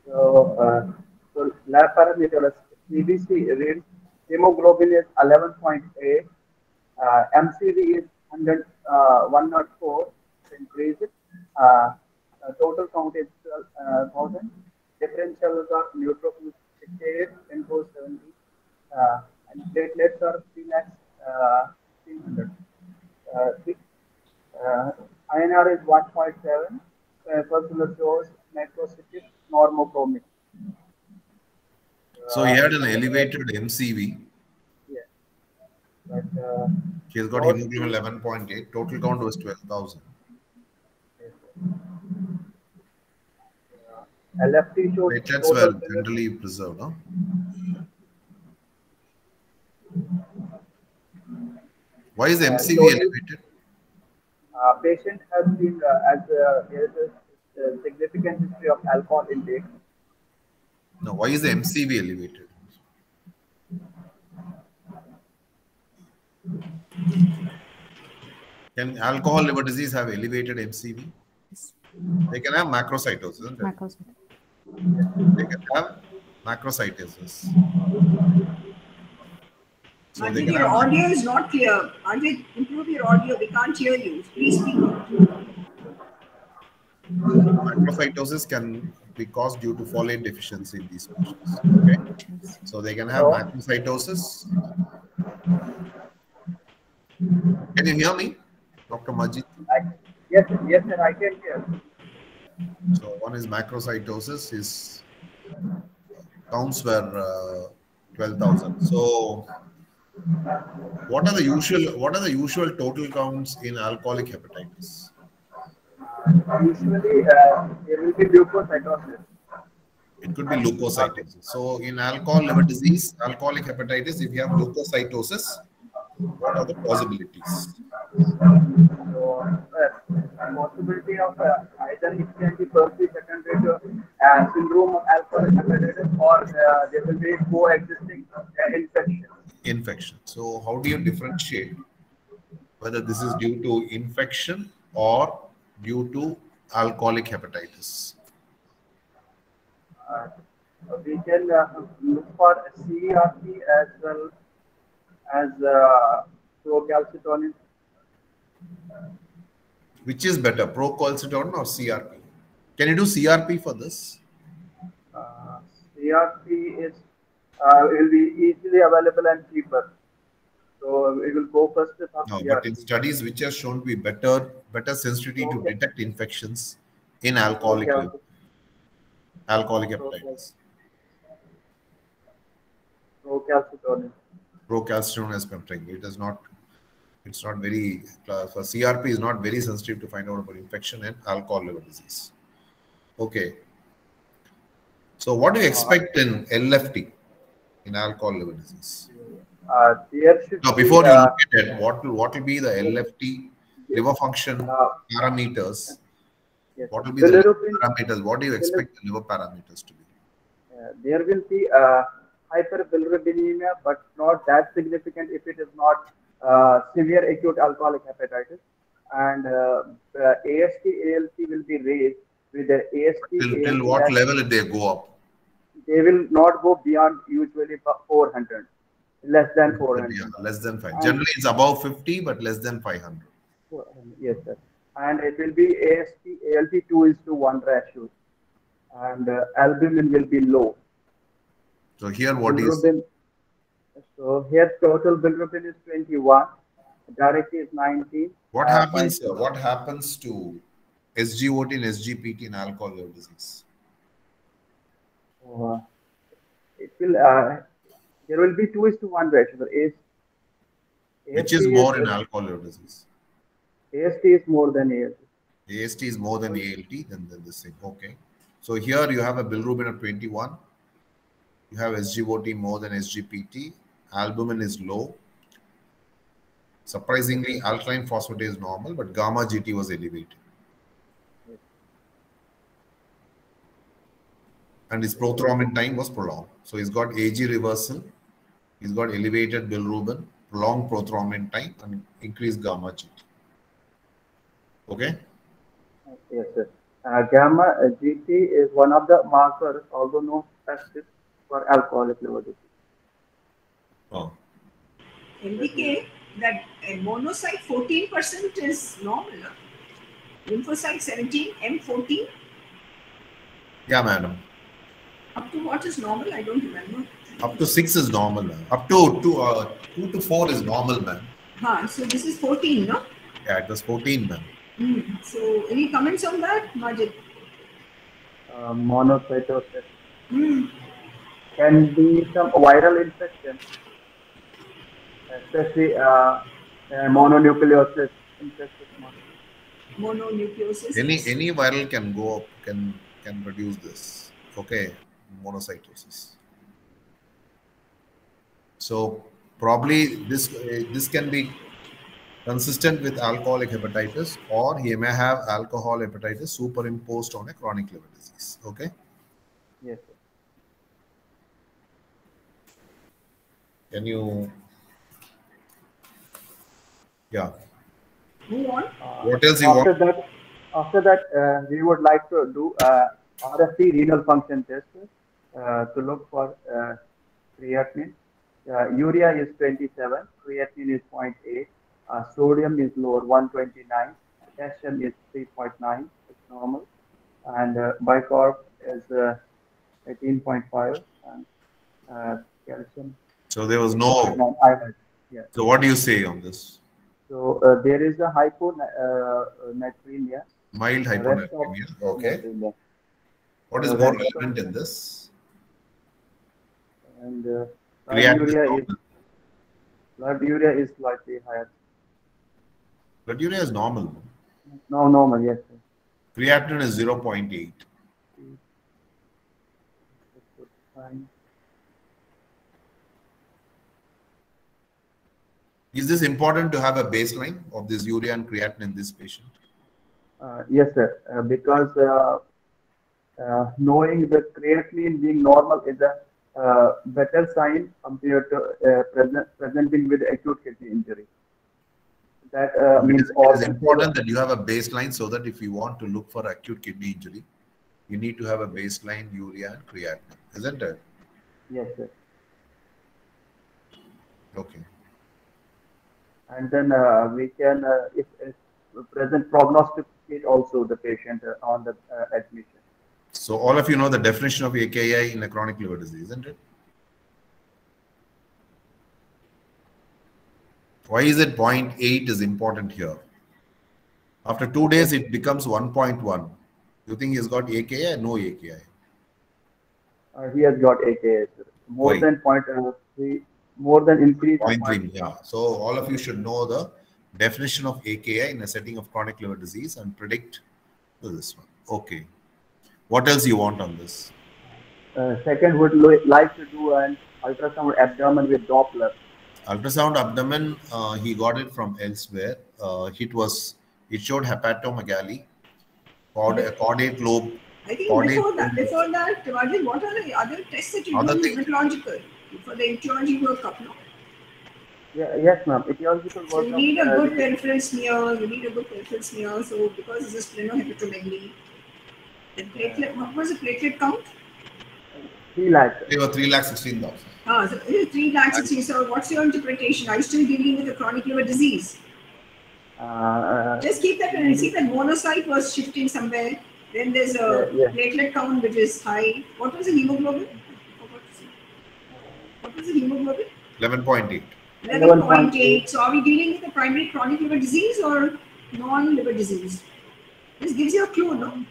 So, uh, so lab parameters, CBC reads hemoglobin is 11.8, uh, MCV is 100, uh, 104, increase it. Uh, uh, total count is 12,000. Differentials are neutrophils 68, info 70, uh, and platelets are 3 lakhs, uh, 300. Uh, six, uh, INR is 1.7. Uh, Personal shows microcytic normochromic. So, he had an elevated MCV. Yeah. But uh, He has got hemoglobin 11.8. Total count was 12,000. LFT shows Platelets total were generally preserved. Huh? Why is the Uh, MCV total- elevated? uh, patient has been uh, as uh, there is a, uh significant history of alcohol intake. No, why is the MCV elevated? Can alcohol liver disease have elevated MCV? They can have macrocytosis. Isn't it? Macrocytic. They can have macrocytosis. So they Ajit, your have audio is not clear. Ajit, improve your audio. We can't hear you. Please speak out. macrocytosis can be caused due to folate deficiency in these patients. Okay, so they can have macrocytosis. Can you hear me, Dr. Majid? I, yes, yes, sir, I can hear. So one is macrocytosis. His counts were uh, twelve thousand. So what are the usual? What are the usual total counts in alcoholic hepatitis? Usually, uh, there will be leukocytosis. It could be leukocytosis. So in alcohol liver disease, alcoholic hepatitis, if you have leukocytosis, what are the possibilities? So, uh, possibility of uh, it can be firstly secondary to uh, syndrome of alcoholic hepatitis or uh, there will be coexisting uh, infection. Infection. So how do you differentiate whether this is due to infection or due to alcoholic hepatitis? Uh, we can uh, look for CRP as well as uh, procalcitonin. Which is better, procalcitonin or CRP? Can you do CRP for this? Uh, CRP is uh, will be easily available and cheaper. So we will go first with No, CRP. but in studies which are shown to be better, better sensitivity to detect infections in alcoholic Okay. liver, alcoholic hepatitis. Procalcitonin. procalcitonin as peptide. It is not. It's not very. Uh, for CRP is not very sensitive to find out about infection and alcohol liver disease. Okay. So what do you expect in LFT in alcohol liver disease? Uh, there should Now, be, before you uh, look at it, what will what will be the LFT liver function uh, parameters? yes. What will be the Bilirubin, parameters? What do you expect the liver parameters to be? uh, there will be uh, hyperbilirubinemia, but not that significant if it is not severe acute alcoholic hepatitis. And uh, AST, ALT will be raised with the AST, Till, ALT, till what level they go up? They will not go beyond usually 400, less than 400. Yeah, less than five. Generally, it's above 50, but less than 500. Yes, sir. And it will be AST, ALT 2 is to 1 ratio. And uh, albumin will be low. So here, what is So here total bilirubin is 21, direct is 19. What uh, happens? uh, what happens to SGOT and SGPT in alcohol liver disease? Uh, it will, uh, there will be 2 is to 1 ratio. So AS, Which AST is more in alcohol liver disease? AST is more than ALT. AST is more than ALT, then, then this thing. Okay. So here you have a bilirubin of 21. You have SGOT more than SGPT. Albumin is low. Surprisingly, alkaline phosphatase is normal, but gamma GT was elevated. And his prothrombin time was prolonged. So he's got AG reversal, he's got elevated bilirubin, prolonged prothrombin time, and increased gamma GT. Okay? Yes, sir. Uh, gamma GT is one of the markers, although not specific for alcoholic liver disease. Oh. indicate that a monocyte 14% is normal. huh? Lymphocyte 17, M14, Yeah, madam. up to what is normal? I don't remember. Up to six is normal, ma'am. Up to two, uh, two to four is normal, ma'am. Huh, so this is 14, no? Yeah, it was 14, ma'am. Hmm. So any comments on that, Majid? Uh, monocytosis Hmm. can be some viral infection, especially uh, uh, mononucleosis Mononucleosis. Any any viral can go up, can can produce this. Okay, monocytosis. So probably this this can be consistent with alcoholic hepatitis, or he may have alcohol hepatitis superimposed on a chronic liver disease. Okay. Yes, sir. Can you? Yeah. Move on. Uh, What else you after want? that, after that, uh, we would like to do uh, RFC renal function test uh, to look for uh, creatinine. Uh, urea is 27, creatinine is 0.8, uh, sodium is lower 129, potassium is 3.9, it's normal, and uh, bicarb is uh, 18.5, and uh, calcium. So there was no. Yeah. So what do you say on this? So uh, there is a hyponatremia. Mild Rest of- hyponatremia. Okay. natremia. What is Uh, more relevant in this? and uh, blood urea is blood urea is slightly higher. Blood urea is normal. No, normal, yes. sir. Creatinine is 0.8. Fine. Is this important to have a baseline of this urea and creatinine in this patient? Uh, yes, sir. Uh, because uh, uh, knowing the creatinine being normal is a uh, better sign compared to uh, present, presenting with acute kidney injury. That uh, It means is, it all is important that you have a baseline so that if you want to look for acute kidney injury, you need to have a baseline urea and creatinine, isn't it? Yes, sir. Okay. And then uh, we can, uh, if, if present prognosticate also the patient uh, on the uh, admission. So all of you know the definition of AKI in a chronic liver disease, isn't it? Why is it 0.8 is important here? After two days, it becomes 1.1. You think he's got AKI or no AKI? Uh, he has got AKS, more Why? than point uh, three, more than increase. of 0.3, yeah. So all of you should know the definition of AKI in a setting of chronic liver disease and predict this one. Okay. What else you want on this? Uh, second, would like to do an ultrasound abdomen with Doppler. Ultrasound abdomen, uh, he got it from elsewhere. Uh, it was, it showed hepatomegaly, cord, caudate lobe. I think before that, before that, Rajan, what are the other tests that you Other do things. hematological for the etiology workup? No? Yeah, yes, ma'am. Etiological So work. you need a uh, good peripheral smear, you need a good peripheral smear. So because this is splenohepatomegaly, the platelet, what was the platelet count? three lakhs. They were 3 lakh 16,000. Ah, so 3 lakhs 60. So what's your interpretation? Are you still dealing with a chronic liver disease? Uh, uh, Just keep that and see that monocyte was shifting somewhere. Then there's a Yeah, yeah. platelet count which is high. What was the hemoglobin? I forgot to say. What the hemoglobin? 11.8. 11.8. So are we dealing with a primary chronic liver disease or non-liver disease? This gives you a clue, no?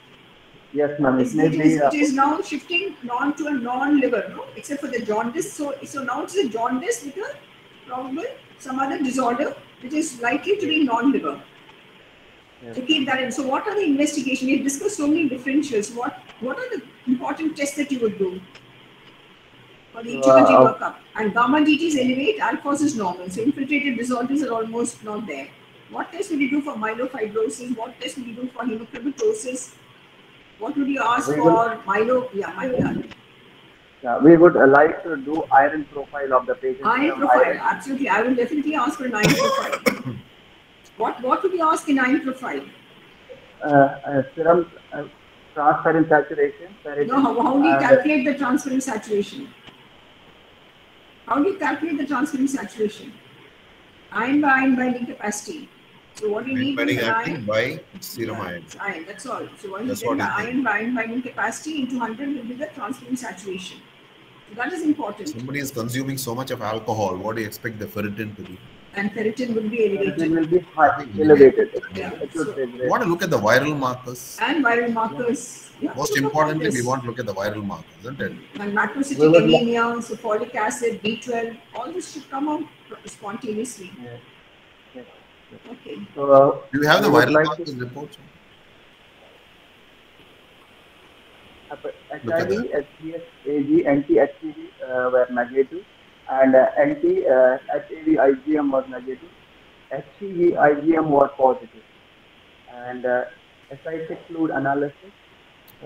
yes, ma'am. It It may is, be. Uh, it is now shifting non to a non-liver, no? Except for the jaundice. So, so now it's a jaundice with a probable some other disorder which is likely to be non-liver. to keep that in. So, what are the investigations? We've discussed so many differentials. What what are the important tests that you would do for the Uh, workup? And gamma GT is elevate, alpha is normal. So, infiltrated disorders are almost not there. What test will you do for myelofibrosis? What test will you do for hemochromatosis? What would you ask We for will- myelo? Yeah, myelo. Yeah, we would uh, like to do iron profile of the patient. Iron profile, iron. absolutely. I will definitely ask for an iron profile. what what would you ask in iron profile? Uh, uh, serum uh, transferrin saturation. No, how, how do you calculate the transferrin saturation? How do you calculate the transferrin saturation? Iron by iron binding capacity. So what you need is iron. by serum Yeah, iron. Iron, that's all. So what you get what the it is. iron by iron binding capacity into 100 will be the transferrin saturation. So that is important. Somebody is consuming so much of alcohol. What do you expect the ferritin to be? And ferritin will be ferritin elevated. will be high, elevated. Yeah, so- We want to look at the viral markers. And viral markers. Yeah, Most look at importantly, we want to look at the viral markers, isn't it? And macrocytic will- anemia, so folic acid, B12, all this should come out spontaneously. Yeah. Yes. Okay. So, uh, Do you have the viral like markers to- report? HIV, HBs, AG, anti-HPV uh, were negative, and uh, anti-HIV IgM was negative. HEV IgM was positive, and uh, ascitic fluid analysis.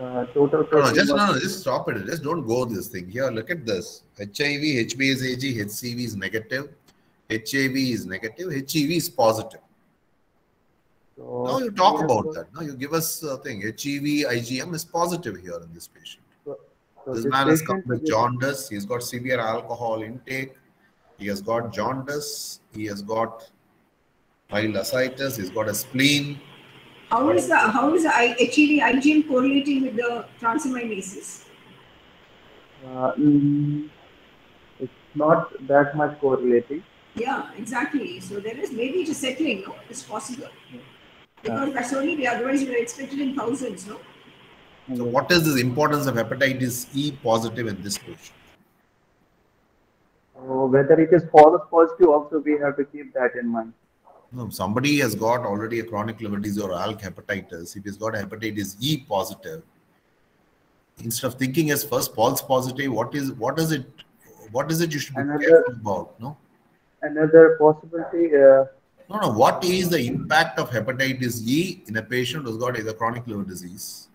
Uh, total No, no, just no, no, just stop it. Just don't go this thing. Here, look at this. HIV, HBsAg, HCV is negative. HIV is negative. HEV is positive. So, Now you talk about that. Now you give us a thing. HEV, IgM is positive here in this patient. So This this man has come with jaundice. He's got severe alcohol intake. He has got jaundice. He has got mild ascites. He's got a spleen. How is the how is the I- HEV IgM correlating with the transaminases? Uh, mm, it's not that much correlating. Yeah, exactly. So there is maybe it is settling, no? It's possible. Because that's only the otherwise you were expected in thousands, no? So what is the importance of hepatitis E positive in this patient? Whether it is false positive, also we have to keep that in mind. No, somebody has got already a chronic liver disease or ALK hepatitis. If he's got hepatitis E positive, instead of thinking as first false positive, what is what is it? What is it you should be Another- careful about? No, Another possibility, uh, no, no. What is the impact of hepatitis E in a patient who's got either chronic liver disease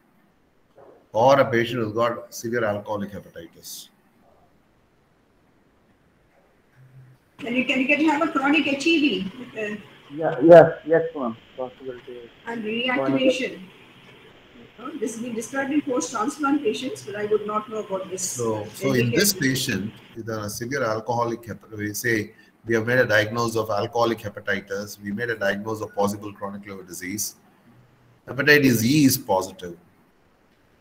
or a patient who's got severe alcoholic hepatitis? Can you can you get have a chronic HEV with, uh, yeah, yes, yes, ma'am. Possibility. and reactivation? No, this has been described in post-transplant patients, but I would not know about this. So, so in this patient with a severe alcoholic, hep- we say we have made a diagnosis of alcoholic hepatitis. We made a diagnosis of possible chronic liver disease. Hepatitis E is positive.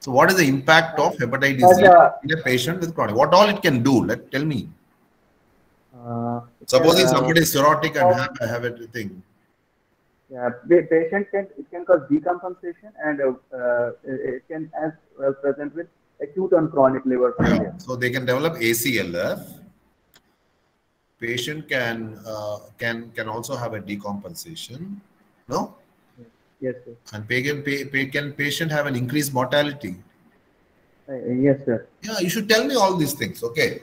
So, what is the impact of hepatitis E in a patient with chronic? What all it can do? Let tell me. Uh, Supposing uh, somebody is cirrhotic and have, have everything. Yeah, pa- patient can it can cause decompensation and uh, uh, it it can as well present with acute and chronic liver failure. So they can develop ACLF. Patient can uh, can can also have a decompensation. No. Yes, sir. And pagan, pa, can patient have an increased mortality? Uh, yes, sir. Yeah, you should tell me all these things. Okay.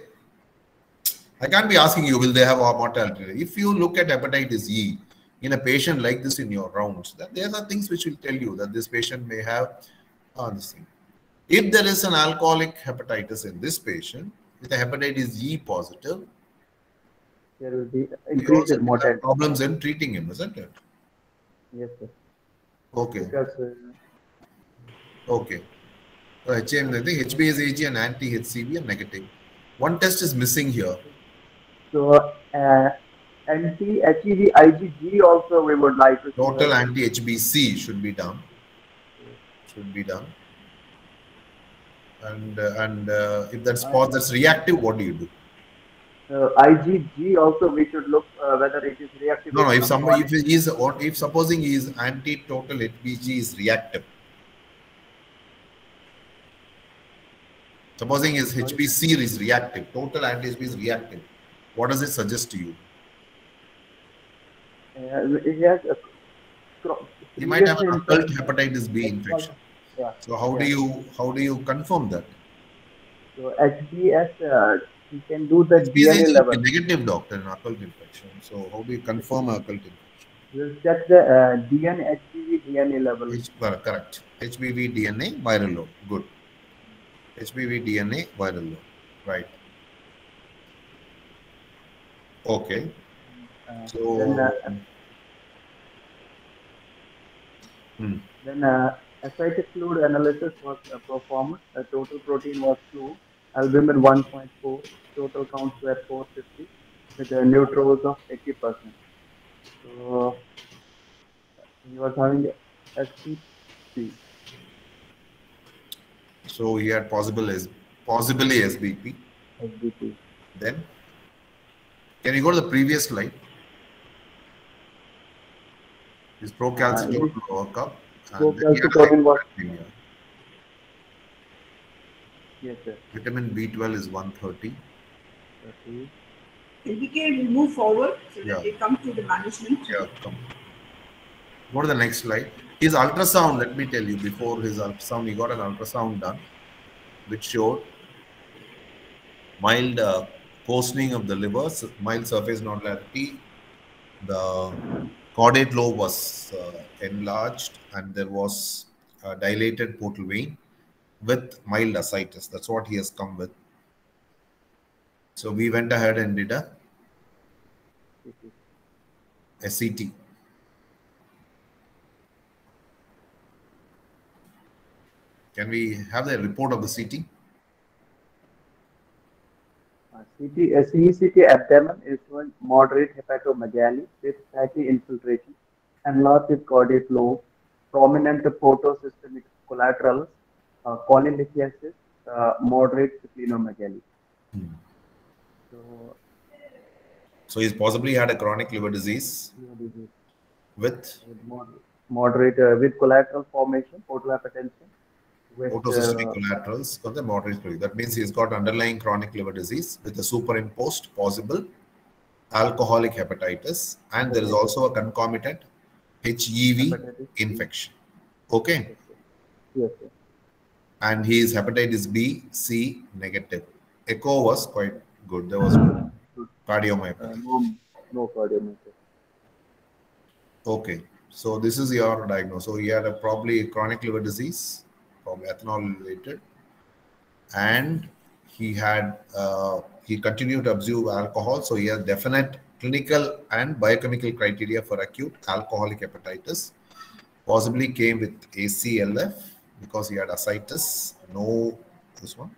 I can't be asking you, will they have a mortality? If you look at hepatitis E in a patient like this in your rounds, that there are things which will tell you that this patient may have uh, this thing. If there is an alcoholic hepatitis in this patient with a hepatitis E positive, There will be increased mortality. problems in treating him, isn't it? Yes, sir. Okay. Because uh, Okay. So HM, I think HBsAg and anti-HCV are negative. One test is missing here. so uh, anti HEV IgG also we would like to. Total anti-HBC should be done. Should be done. And uh, and uh, if that's spot that's reactive, what do you do? Uh, IgG also we should look uh, whether it is reactive. No, no. If somebody if he is or if supposing he is anti-total HBG is reactive. Supposing his HBC is reactive, total anti-HB is reactive. What does it suggest to you? Uh, a cro- He might have an occult hepatitis B infection. Yeah. So how do you how do you confirm that? So HBS, uh, you can do the DNA level. negative doctor in occult infection. So how do you confirm occult infection? We'll check the uh, DNA, HBV DNA level. H- correct. HBV DNA viral load. Good. HBV DNA viral load. Right. Okay. Uh, So then, uh, Hmm. then uh, fluid analysis was uh, performed. The total protein was 2, albumin 1.4, total counts were 450 with a neutrals of 80%. So he was having SPC. so he had possible as possibly SBP. SBP. Then can you go to the previous slide? His procalcitonin uh, workup. and then he had Procalcitonin. Yes, sir. Vitamin B12 is 130. Okay. LBK will move forward so that Yeah. they come to the management. Yeah, come. Go to the next slide. His ultrasound, let me tell you, before his ultrasound, he got an ultrasound done, which showed mild uh, coarsening of the liver, mild surface nodularity. The caudate lobe was uh, enlarged, and there was a dilated portal vein with mild ascites. That's what he has come with. So we went ahead and did a SCT. Can we have the report of the CT? Uh, CT, uh, CECT abdomen is showing moderate hepatomegaly with fatty infiltration, enlarged caudate lobe, prominent portosystemic collaterals, uh, uh, moderate splenomegaly. Hmm. So, So he's possibly had a chronic liver disease liver disease with with moderate, moderate uh, with collateral formation, portal hypertension. With, uh, collaterals of the moderate liver. That means he's got underlying chronic liver disease with a superimposed possible alcoholic hepatitis, and there is also a concomitant HEV hepatitis infection. Okay, Yes, sir. And he is hepatitis B, C negative. Echo was quite good. There was cardiomyopathy. Uh, no, no cardiomegaly. Okay, so this is your diagnosis. So he had a probably chronic liver disease, probably ethanol related, and he had uh, he continued to abuse alcohol. So he has definite clinical and biochemical criteria for acute alcoholic hepatitis. Possibly came with ACLF because he had ascites. No, this one.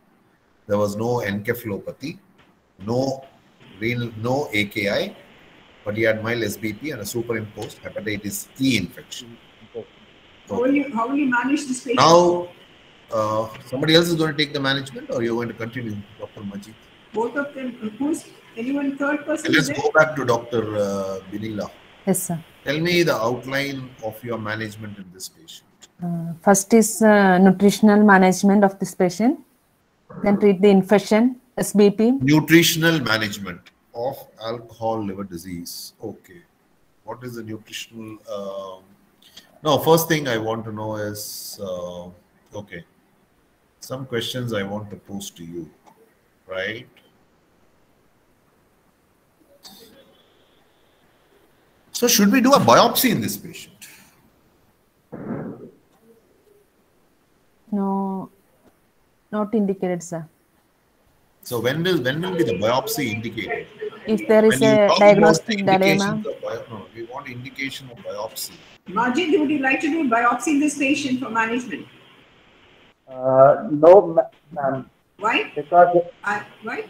There was no encephalopathy, no renal, no AKI, but he had mild SBP and a superimposed hepatitis E infection. How will you, how will you manage this patient? Now, uh, somebody else is going to take the management, or you're going to continue, Dr. Majid? Both of them, who's, anyone third person Let's go back to Dr. Uh, Binila. Yes, sir. Tell me the outline of your management in this patient. Uh, first is uh, nutritional management of this patient. Then treat the infection, SBP. Nutritional management of alcohol liver disease. Okay. What is the nutritional? Um, no, first thing I want to know is uh, okay. Some questions I want to pose to you, right? So, should we do a biopsy in this patient? No, not indicated, sir. So, when will when will be the biopsy indicated? If there is When a talk diagnostic dilemma, no, we want indication of biopsy. Majid, would you like to do biopsy in this patient for management? Uh, no, ma'am, Why? because I, why?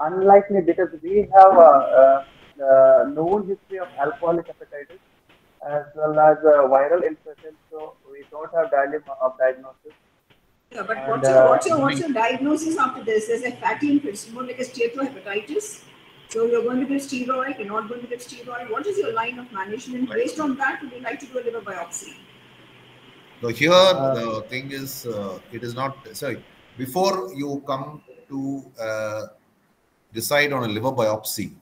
unlikely because we have a, a, a known history of alcoholic hepatitis as well as a viral infection, so we don't have dilemma of diagnosis. Yeah, but And, what's your, uh, what's your, what's your diagnosis after this? There's a fatty infection, more like a steatohepatitis. So you're going to give steroid, you're not going to give steroid. What is your line of management? Based on that, would you like to do a liver biopsy? So here Uh, the thing is, uh, it is not sorry. Before you come to uh, decide on a liver biopsy,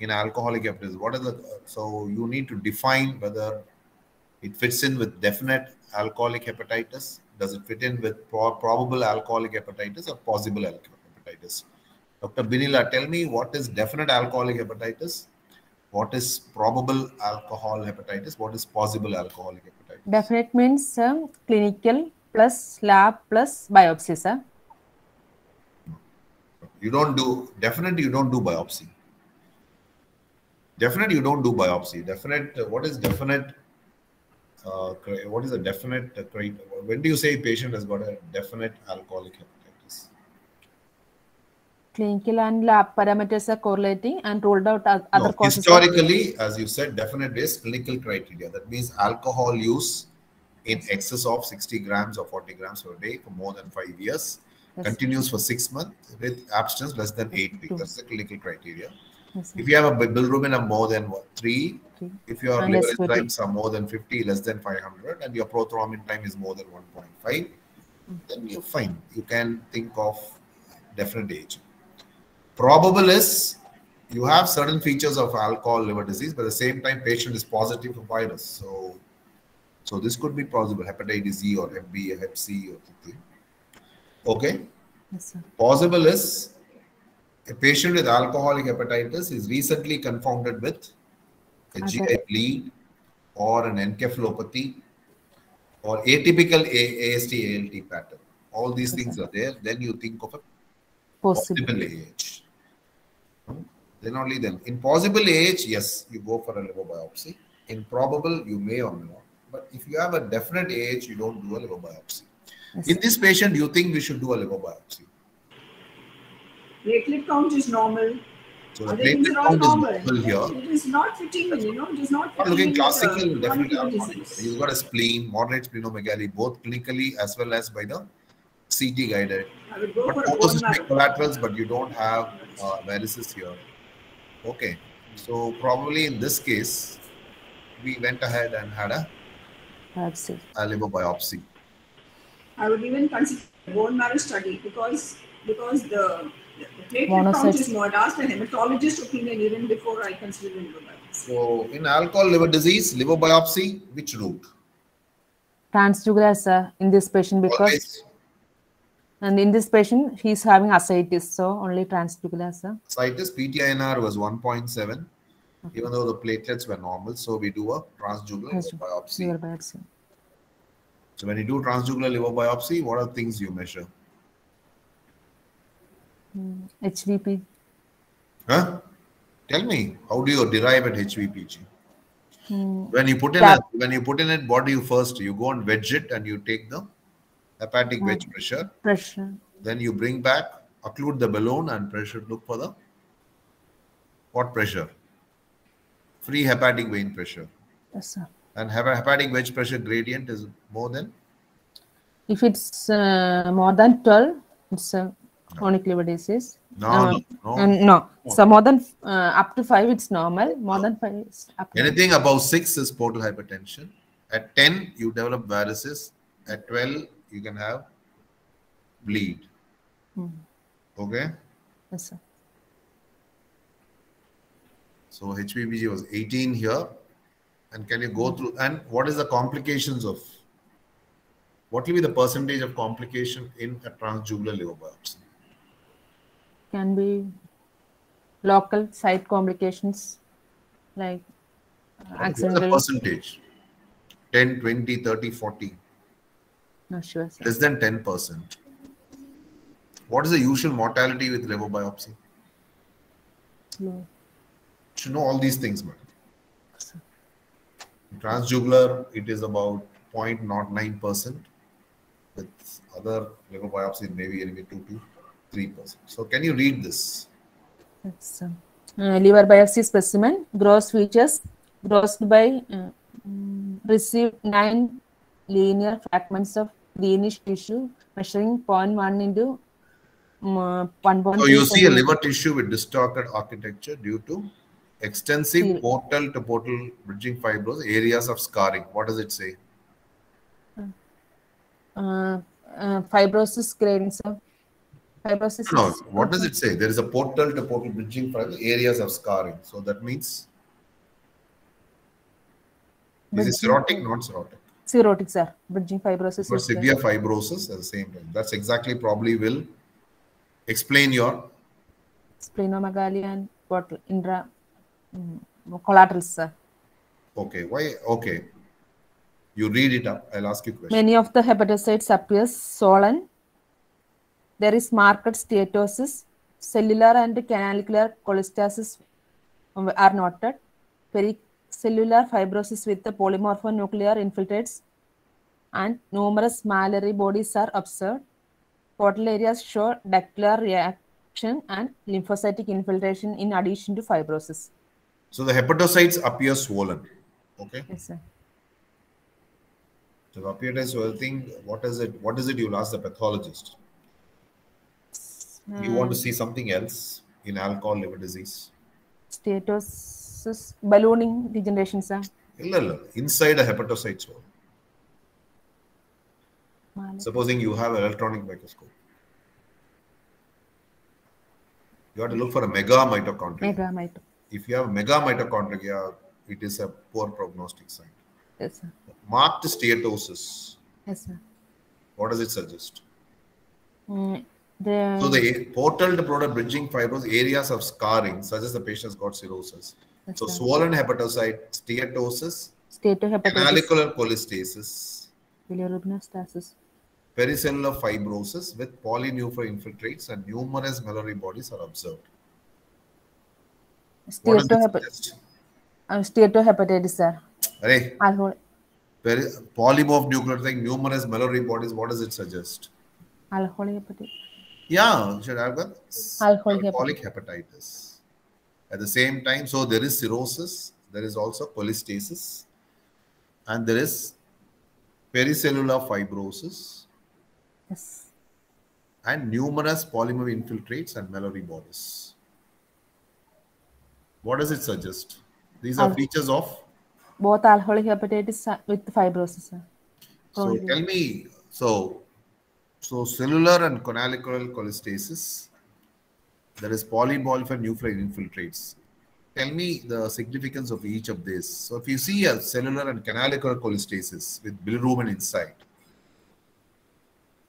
in alcoholic hepatitis? What are the so you need to define whether it fits in with definite alcoholic hepatitis. Does it fit in with pro- probable alcoholic hepatitis or possible alcoholic hepatitis? Dr. Binila, tell me what is definite alcoholic hepatitis? What is probable alcohol hepatitis? What is possible alcoholic hepatitis? Definite means clinical plus lab plus biopsy, sir. You don't do definite. You don't do biopsy. Definite. You don't do biopsy. Definite. What is definite? Uh, what is a definite? Uh, when do you say patient has got a definite alcoholic hepatitis? Clinical and lab parameters are correlating and ruled out as other No, causes. historically, as you said, definite is clinical criteria. That means alcohol use in excess of 60 grams or 40 grams per day for more than five years, Yes. continues for six months with abstinence less than eight weeks. That's the clinical criteria. Yes. If you have a bi- bilirubin of more than what, three, Three. if your liver enzymes are more than 50, less than 500, and your prothrombin time is more than 1.5, then you're fine. You can think of definite age. Probable is you have certain features of alcohol liver disease, but at the same time, patient is positive for virus. So, so this could be possible hepatitis E or Hep B, Hep C or something. Okay. Yes, sir. Possible is a patient with alcoholic hepatitis is recently confounded with a GI bleed or an encephalopathy or atypical A- AST ALT pattern. All these things are there. Then you think of a Possible. possible age. Then only then. In possible age, yes, you go for a liver biopsy. In probable, you may or may not. But if you have a definite age, you don't do a liver biopsy. Yes, In this patient, do you think we should do a liver biopsy? Platelet count is normal. So the Other things platelet are all count is normal. normal here. It is not fitting, you know, it is not Not fitting looking classical, with, uh, definitely chronic alcoholic. You've got a spleen, moderate splenomegaly, both clinically as well as by the CT guided. I would go But for a polycystic collaterals, but you don't have uh, varices here. Okay, so probably in this case, we went ahead and had a, Biopsy. a liver biopsy. I would even consider bone marrow study because because the, the platelet Monocytes. count is more. I asked a hematologist opinion even before I considered liver biopsy. So in alcohol liver disease, liver biopsy, which route? Transjugular, uh, sir, in this patient because Always and in this patient he's having ascites, so only transjugular, uh. sir. Citus PTINR was 1.7, even though the platelets were normal. So we do a transjugular liver Transjugular. biopsy. Liver biopsy. So when you do transjugular liver biopsy, what are things you measure? HVP. Huh? Tell me, how do you derive at HVPG? Hmm. When you put in That- a, when you put in it, what do you first? You go and wedge it and you take the hepatic wedge pressure. Pressure. Then you bring back, occlude the balloon and pressure. Look for the what pressure? Free hepatic vein pressure. Yes, sir. And hepa- hepatic wedge pressure gradient is more than If it's uh, more than 12, it's a chronic liver disease. no, Uh, no, no. No, so more than uh, up to five, it's normal. More than five, up Anything above six is portal hypertension. At 10, you develop varices. At 12, you can have bleed. Hmm. Okay. Yes, sir. So HVPG was 18 here. And can you go through and what is the complications of what will be the percentage of complication in a transjugular liver biopsy? Can be local site complications like What is the accidental. percentage? 10, 20, 30, 40, Not sure, sir. less than 10%. What is the usual mortality with liver biopsy? no. You should know all these things, man. Transjugular, it is about 0.09%. With other liver biopsy, maybe anyway 2 to 3%. So, can you read this? Um, uh, liver biopsy specimen, gross features, grossed by uh, mm, received nine linear fragments of greenish tissue measuring 0.1 into um, uh, 1.2 So, you see a liver tissue with distorted architecture due to extensive portal to portal bridging fibrosis, areas of scarring. What does it say? uh, uh, fibrosis grading, so Fibrosis No, what does it say? There is a portal to portal bridging for areas of scarring. So that means this is it cirrhotic, not cirrhotic? cirrhotic, sir. Bridging fibrosis For is there. severe fibrosis at the same time. That's exactly probably will explain your splenomegaly and portal indra mm, collaterals, sir. okay. Why okay. You read it up. I'll ask you a question. Many of the hepatocytes appear swollen. There is marked steatosis. Cellular and canalicular cholestasis are noted. Pericellular fibrosis with the polymorphonuclear infiltrates and numerous Mallory bodies are observed. Portal areas show ductal reaction and lymphocytic infiltration in addition to fibrosis. So the hepatocytes appear swollen. Okay. Yes, sir. So the appear as what is it? What is it? You'll ask the pathologist. You want to hmm. see something else in alcohol liver disease. Steatosis, ballooning degeneration, sir. Inside a hepatocyte cell. Supposing you have an electronic microscope. You have to look for a mega mitochondria. Mega mito. If you have mega mitochondria, it is a poor prognostic sign. Yes, sir. Marked steatosis. Yes, sir. What does it suggest? Mm, the, So the portal to product bridging fibrosis areas of scarring, such as the patient has got cirrhosis. yes, So sir. swollen hepatocyte, steatosis, steatohepatitis, canalicular cholestasis, bilirubinostasis, pericellular fibrosis with polynuclear infiltrates and numerous Mallory bodies are observed. What does it steatohep- suggest? uh, steatohepatitis, sir. Alcohol, peri- polymorph nucleotide, numerous Mallory bodies, what does it suggest? alcoholic hepatitis. Yeah, should have got Alcoholic hepatitis. At the same time, so there is cirrhosis, there is also cholestasis, and there is pericellular fibrosis Yes. and numerous polymer infiltrates and Mallory bodies. What does it suggest? These are Al- features of. Both alcoholic hepatitis with fibrosis, sir. So tell me, so so cellular and canalicular cholestasis. There is polymorph nuclear infiltrates. Tell me the significance of each of these. So if you see a cellular and canalicular cholestasis with bilirubin inside,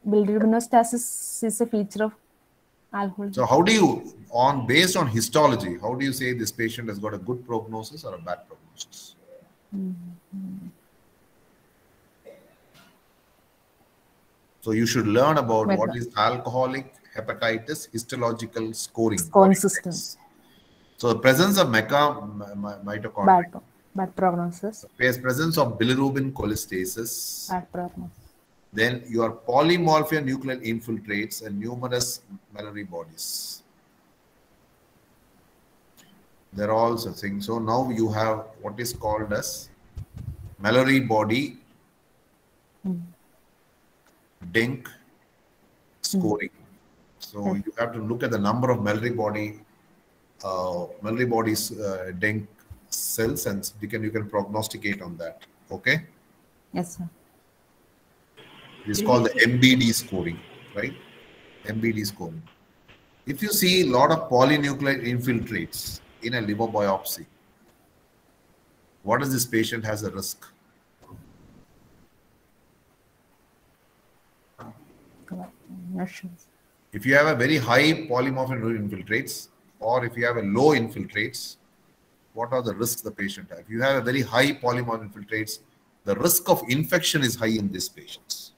Bilirubinostasis is a feature of alcohol. so how do you, on based on histology, how do you say this patient has got a good prognosis or a bad prognosis? Mm-hmm. So you should learn about what is alcoholic hepatitis histological scoring. Scoring system. So the presence of mecha mi- mi- mitochondria, Bad, bad prognosis. There's presence of bilirubin cholestasis, Bad prognosis. then your polymorphia nuclear infiltrates and numerous Mallory bodies. There are also things. So now you have what is called as Mallory body hmm. DENK scoring. So you have to look at the number of Mallory body uh, Mallory bodies uh, DENK cells and you can you can prognosticate on that. Okay. Yes, sir. It's called the MBD scoring, right? MBD scoring. If you see a lot of polynuclear infiltrates in a liver biopsy, what does this patient has a risk? If you have a very high polymorphic infiltrates, or if you have a low infiltrates, what are the risks the patient have? If you have a very high polymorph infiltrates, the risk of infection is high in these patients.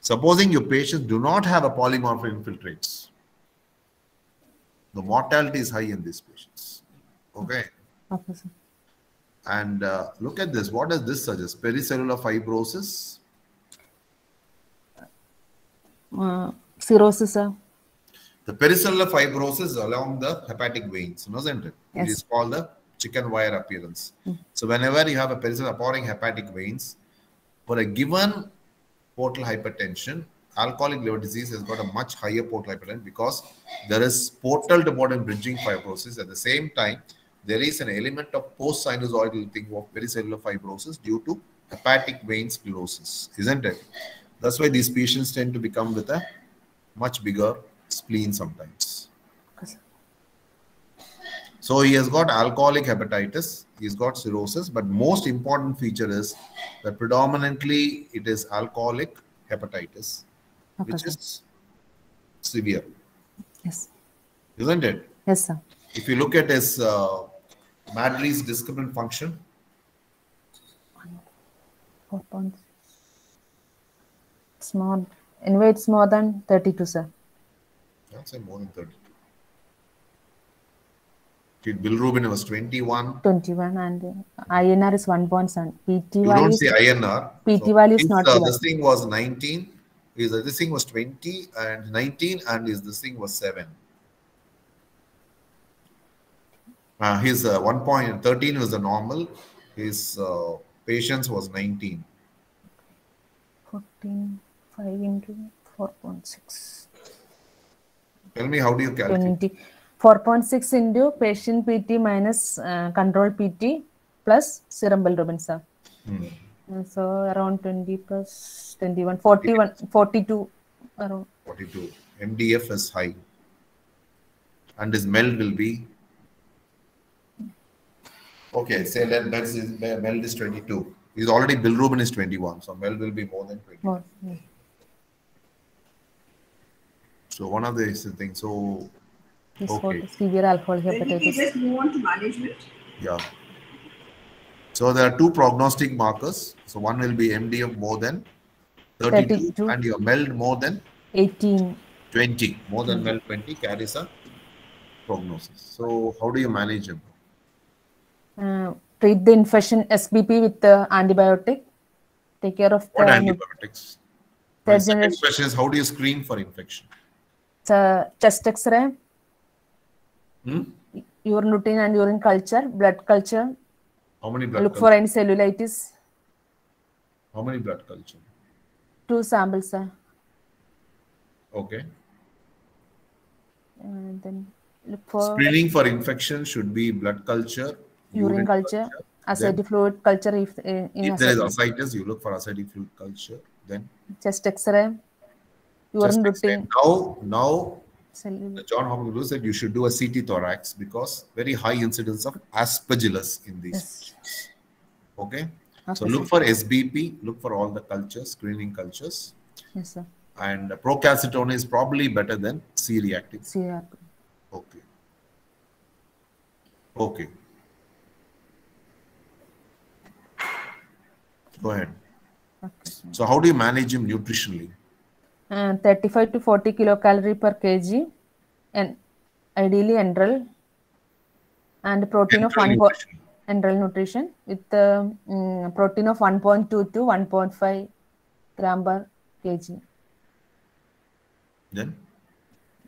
Supposing your patients do not have a polymorph infiltrates, the mortality is high in these patients. Okay. Okay. And uh, look at this. What does this suggest? Pericellular fibrosis, Uh, cirrhosis, sir. The pericellular fibrosis along the hepatic veins, isn't it? It Yes. is called the chicken wire appearance. So whenever you have a pericellular pouring hepatic veins, for a given portal hypertension, alcoholic liver disease has got a much higher portal hypertension because there is portal to portal bridging fibrosis. At the same time, there is an element of post-sinusoidal thing of pericellular fibrosis due to hepatic vein sclerosis, isn't it? That's why these patients tend to become with a much bigger spleen sometimes. Okay. So he has got alcoholic hepatitis, he's got cirrhosis, but most important feature is that predominantly it is alcoholic hepatitis, Okay, which is severe, Yes. isn't it? Yes, sir. If you look at his uh, Maddrey's discriminant function. It's more. Anyway, it's more than 32, sir. I'd say more than 30. Kid Bilirubin was 21. 21 and INR is 1.7. PT You value don't say INR. PT value is not uh. This thing was 19. Is uh, this thing was 20 and 19, and is this thing was 7. Uh, his uh, 1.13 was the normal. His uh, patience was 19. 14, 5 into 4.6. Tell me, how do you calculate? 20. 4.6 into patient PT minus uh, control PT plus serum bilirubin, sir. Hmm. Uh, So around 20 plus 21, 41, 42 around. 42. MDF is high. And his MELD will be. Okay, say that MELD is, MELD is 22. He's already bilirubin is 21, so MELD will be more than 20. More. Yeah. So one of these things. So This Okay. for severe alcohol Then we can just move on to management. yeah. So there are two prognostic markers. So one will be MDF more than 32, 32. and your MELD more than 18. 20. More than MELD 20 carries a prognosis. So how do you manage him? Uh, treat the infection SBP with the antibiotic. Take care of What the antibiotics? My third second question is how do you screen for infection? Chest X-ray, Hmm? urine routine and urine culture, blood culture. How many blood Look culture? for any cellulitis. How many blood culture? Two samples, sir. Okay. And then look for Screening for infection should be blood culture, urine culture, ascitic fluid culture if uh, in If there is ascites, you look for ascitic fluid culture. Then chest X-ray, X-ray. routine, Now, now John Hopkins said you should do a CT thorax because very high incidence of aspergillus in these. Yes. Okay. Okay, So look for SBP, look for all the cultures, screening cultures, Yes, sir. and procalcitonin is probably better than C-reactive. C reactive. Okay. Okay. Go ahead. Okay. So how do you manage him nutritionally? Uh, 35 to 40 kilocalorie per kg and ideally enteral and protein of 1 nutrition. enteral nutrition with uh, mm, protein of 1.2 to 1.5 gram per kg. Then,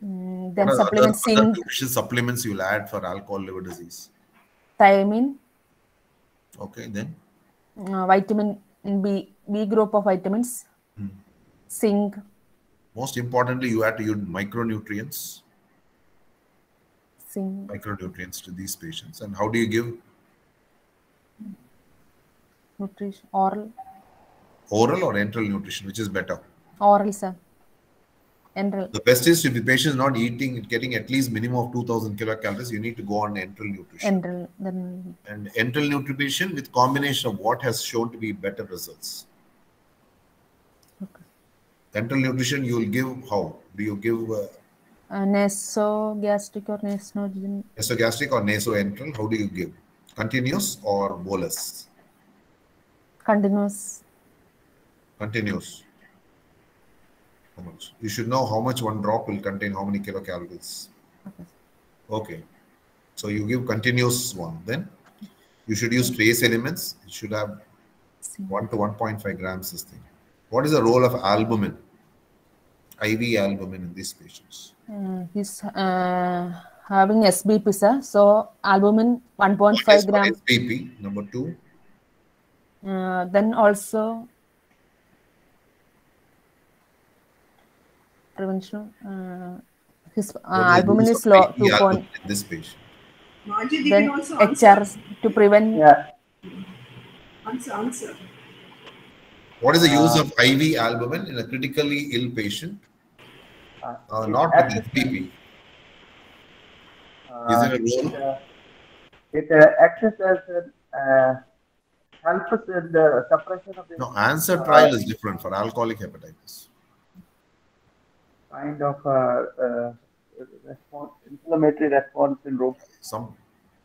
Mm, then what are supplement other, other nutrition supplements you'll add for alcohol liver disease? thiamine, Okay, then uh, vitamin B, B group of vitamins, Hmm. zinc, most importantly, you have to use micronutrients, zinc, micronutrients to these patients. And how do you give nutrition, oral, oral or enteral nutrition, which is better? oral, sir. Enteral, The best is if the patient is not eating, getting at least minimum of 2000 kilocalories, you need to go on enteral nutrition. enteral, then and enteral nutrition with combination of what has shown to be better results. Enteral nutrition you will give how? Do you give uh, uh, nasogastric or nasogen, nasogastric or nasoenteral? How do you give? Continuous or bolus? continuous, Continuous. How much? You should know how much one drop will contain how many kilocalories. Okay. Okay. So you give continuous one. Then you should use trace elements. It should have 1 to 1.5 grams this thing. What is the role of albumin? IV albumin in these patients. Uh, he's uh, having SBP, sir. So albumin 1.5 is for gram. SBP. Number two, Uh, then also prevention. Uh, his uh, what is the albumin is low. Two point. in this patient. Margie, Then can also answer. HR to prevent. Yeah, Answer, answer. What is the use Uh, of IV albumin in a critically ill patient? Uh, not with acts- FTP. uh, Is there a role? It, uh, it uh, acts as an uh, helps in the suppression of the No, answer trial is different for alcoholic hepatitis. kind of uh, uh, response, inflammatory response syndrome. Some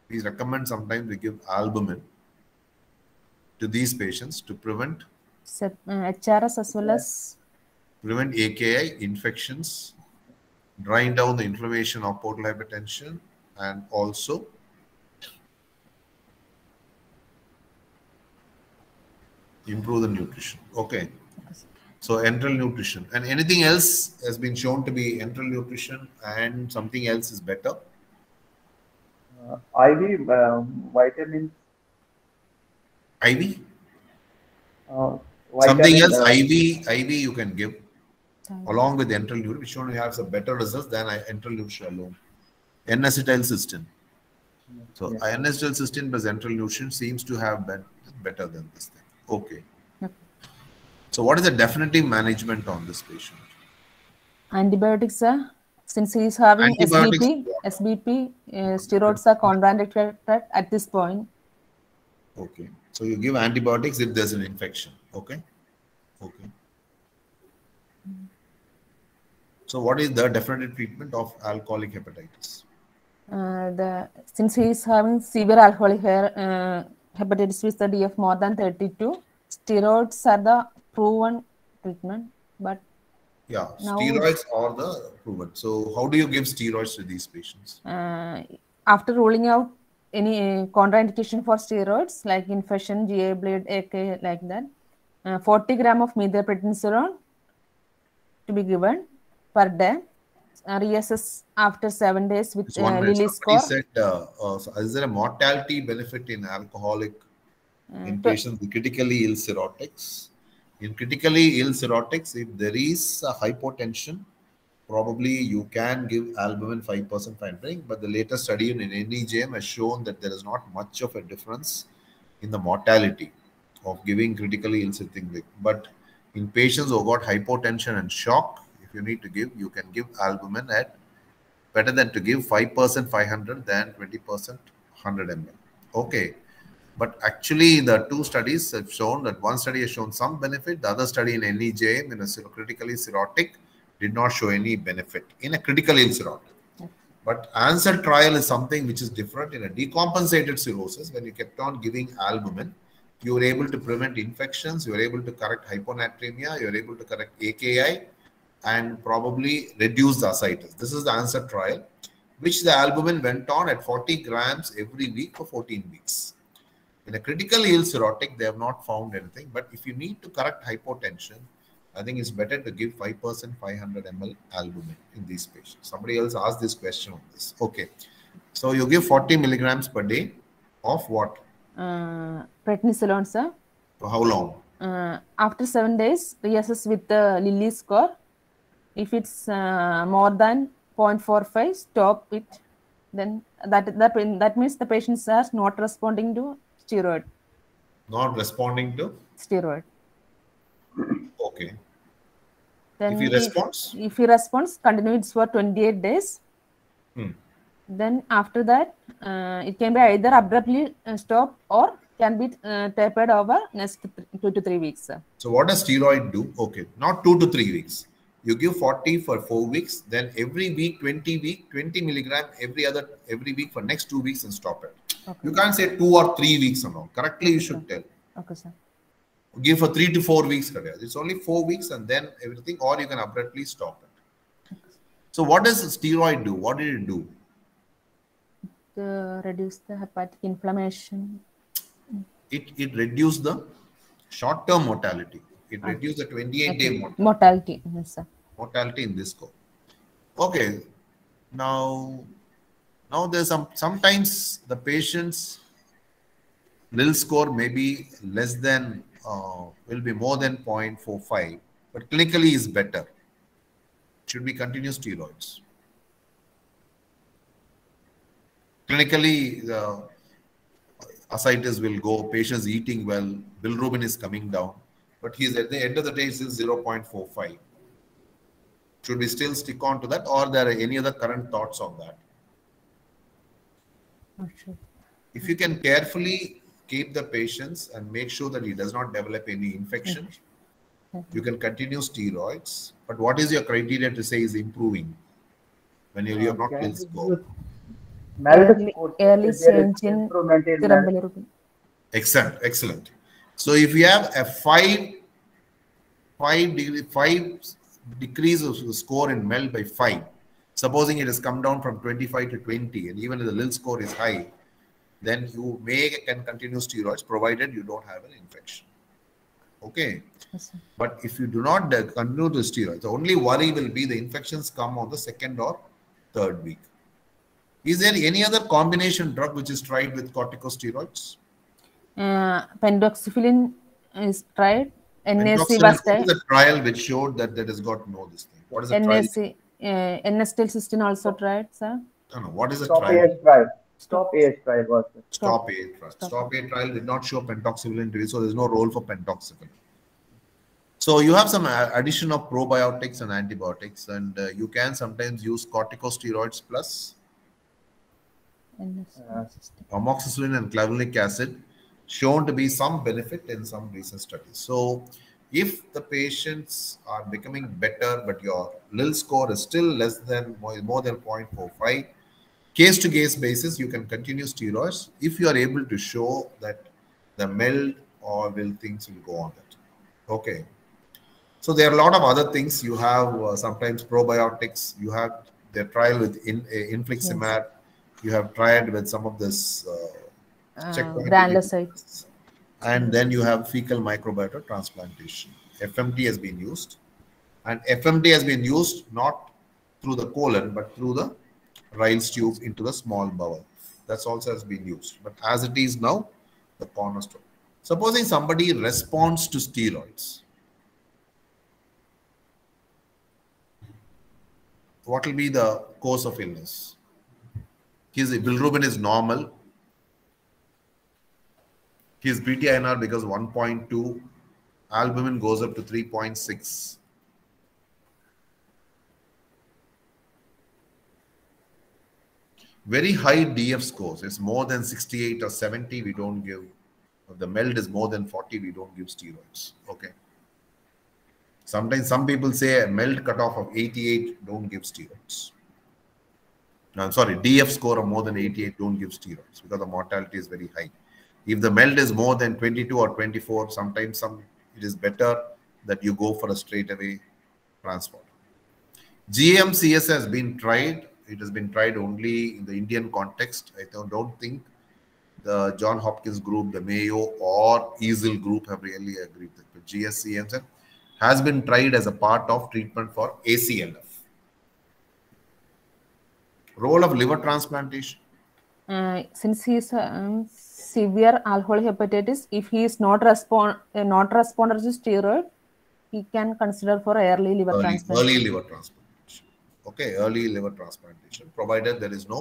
we recommend sometimes we give albumin to these patients to prevent Sep- uh, HRS as well as prevent AKI infections, drying down the inflammation of portal hypertension, and also improve the nutrition. Okay. So enteral nutrition and anything else has been shown to be enteral nutrition and something else is better. Uh, IV um, vitamins. IV, Uh, something else uh, IV, IV you can give along with enteral nutrition, which only has a better results than enteral nutrition alone. N-acetylcysteine. So yeah. N-acetylcysteine plus enteral nutrition seems to have been better than this thing. Okay. Okay. So what is the definitive management on this patient? antibiotics are since he is having SBP, SBP, uh, steroids are contraindicated at this point. Okay. So you give antibiotics if there's an infection. Okay. Okay. So what is the definitive treatment of alcoholic hepatitis? Uh, the since he is having severe alcoholic hair, uh, hepatitis with the DF more than 32, steroids are the proven treatment. But Yeah, steroids are the proven. So how do you give steroids to these patients? uh, after ruling out any uh, contraindication for steroids like infection, GA bleed, AK, like that, uh, 40 gram of methylprednisolone to be given per day. Uh, reassess after seven days with uh, one minute. Lille Somebody score. said, uh, uh, so is there a mortality benefit in alcoholic in patients with critically ill cirrhotics? In critically ill cirrhotics, if there is a hypotension, probably you can give albumin 5% fine drink, but the latest study in NEJM has shown that there is not much of a difference in the mortality of giving critically ill cirrhotic. But in patients who got hypotension and shock, if you need to give, you can give albumin at better than to give 5% 500 than 20% 100 ml. Okay. But actually, the two studies have shown that one study has shown some benefit, the other study in NEJM in a critically cirrhotic did not show any benefit in a critical ill cirrhotic. But answer trial is something which is different in a decompensated cirrhosis. When you kept on giving albumin, you were able to prevent infections, you were able to correct hyponatremia, you were able to correct AKI, and probably reduce the ascites. This is the answer trial, which the albumin went on at 40 grams every week for 14 weeks. In a critical ill cirrhotic, they have not found anything. But if you need to correct hypotension, I think it's better to give 5% 500 ml albumin in these patients. Somebody else asked this question on this. Okay. So you give 40 milligrams per day of what? uh, prednisolone, sir. For how long? Uh, after seven days, reassess with the Lille score. If it's uh, more than 0.45, stop it. Then that that that means the patients are not responding to steroid. Not responding to? Steroid. Okay. Then If he responds? if he responds, continue it for 28 days. Hmm. Then after that, uh, it can be either abruptly uh, stop or can be uh, tapered over next two to three weeks. So what does steroid do? Okay, not two to three weeks. You give 40 for four weeks, then every week 20 week, 20 milligram every other every week for next two weeks and stop it. Okay. You can't say two or three weeks all. Correctly, you should tell. Okay, sir. Give for three to four weeks. It's only four weeks and then everything, or you can abruptly stop it. So what does steroid do? What did it do? To reduce the hepatic inflammation. It it reduced the short-term mortality. It reduced the 28-day mortality. Mortality. Yes, sir. mortality in this scope. Okay, now now there's some sometimes the patient's nil score may be less than uh, will be more than 0.45, but clinically is better. Should be continuous steroids. Clinically, the ascites will go, patient's eating well, bilirubin is coming down, but he's at the end of the day, it's 0.45. Should we still stick on to that, or there are any other current thoughts on that? Not sure. If you can carefully keep the patients and make sure that he does not develop any infection, you can continue steroids. But what is your criteria to say is improving when you, you have not Can been we score? use MELD Early- score? early If there is change in improvement in Serum MELD, bilirubin. Excellent, excellent. So if you have a five, five degree, five decrease of the score in MELD by five, supposing it has come down from 25 to 20, and even if the Lille score is high, then you may can continue steroids provided you don't have an infection. Okay. Yes. But if you do not continue the steroids, the only worry will be the infections come on the second or third week. Is there any other combination drug which is tried with corticosteroids? Uh, pentoxifylline is tried. NAC Endoxifen, was what is tried. the trial which showed that that has got no this thing? What is the trial? NAC, uh, N-acetylcysteine also tried, sir. No, no. What is the stop trial? AH trial. Stop AH trial was it. Stop A trial. Stop. Stop A trial did not show pentoxifylline to it, so there's no role for pentoxifylline. So you have some uh, addition of probiotics and antibiotics, and uh, you can sometimes use corticosteroids plus N-acetylcysteine. amoxicillin and clavulanic acid shown to be some benefit in some recent studies. So if the patients are becoming better, but your Lille score is still less than more, than 0.45, case to case basis, you can continue steroids if you are able to show that the meld or will things will go on that. Okay. So there are a lot of other things. You have uh, sometimes probiotics. You have the trial with in, uh, infliximab. You have tried with some of this uh, Uh, and then you have fecal microbiota transplantation. FMT has been used, and FMT has been used not through the colon but through the Ryle's tube into the small bowel. That's also has been used. But as it is now, the cornerstone. Supposing somebody responds to steroids, what will be the course of illness? His bilirubin is normal, his BTINR becomes 1.2, albumin goes up to 3.6. Very high DF scores. It's more than 68 or 70, we don't give. If the MELD is more than 40, we don't give steroids. Okay. Sometimes some people say a MELD cutoff of 88, don't give steroids. No, I'm sorry, DF score of more than 88, don't give steroids because the mortality is very high. If the MELD is more than 22 or 24, sometimes some it is better that you go for a straightaway transport. GMCS has been tried. It has been tried only in the Indian context. I don't, think the John Hopkins group, the Mayo or EASL group have really agreed with it. GSCMS has been tried as a part of treatment for ACLF. Role of liver transplantation. Uh, since he is um, severe alcoholic hepatitis, if he is not respond uh, not responder to steroid, he can consider for early liver early, transplant. early liver transplantation. Okay, early liver transplantation, provided there is no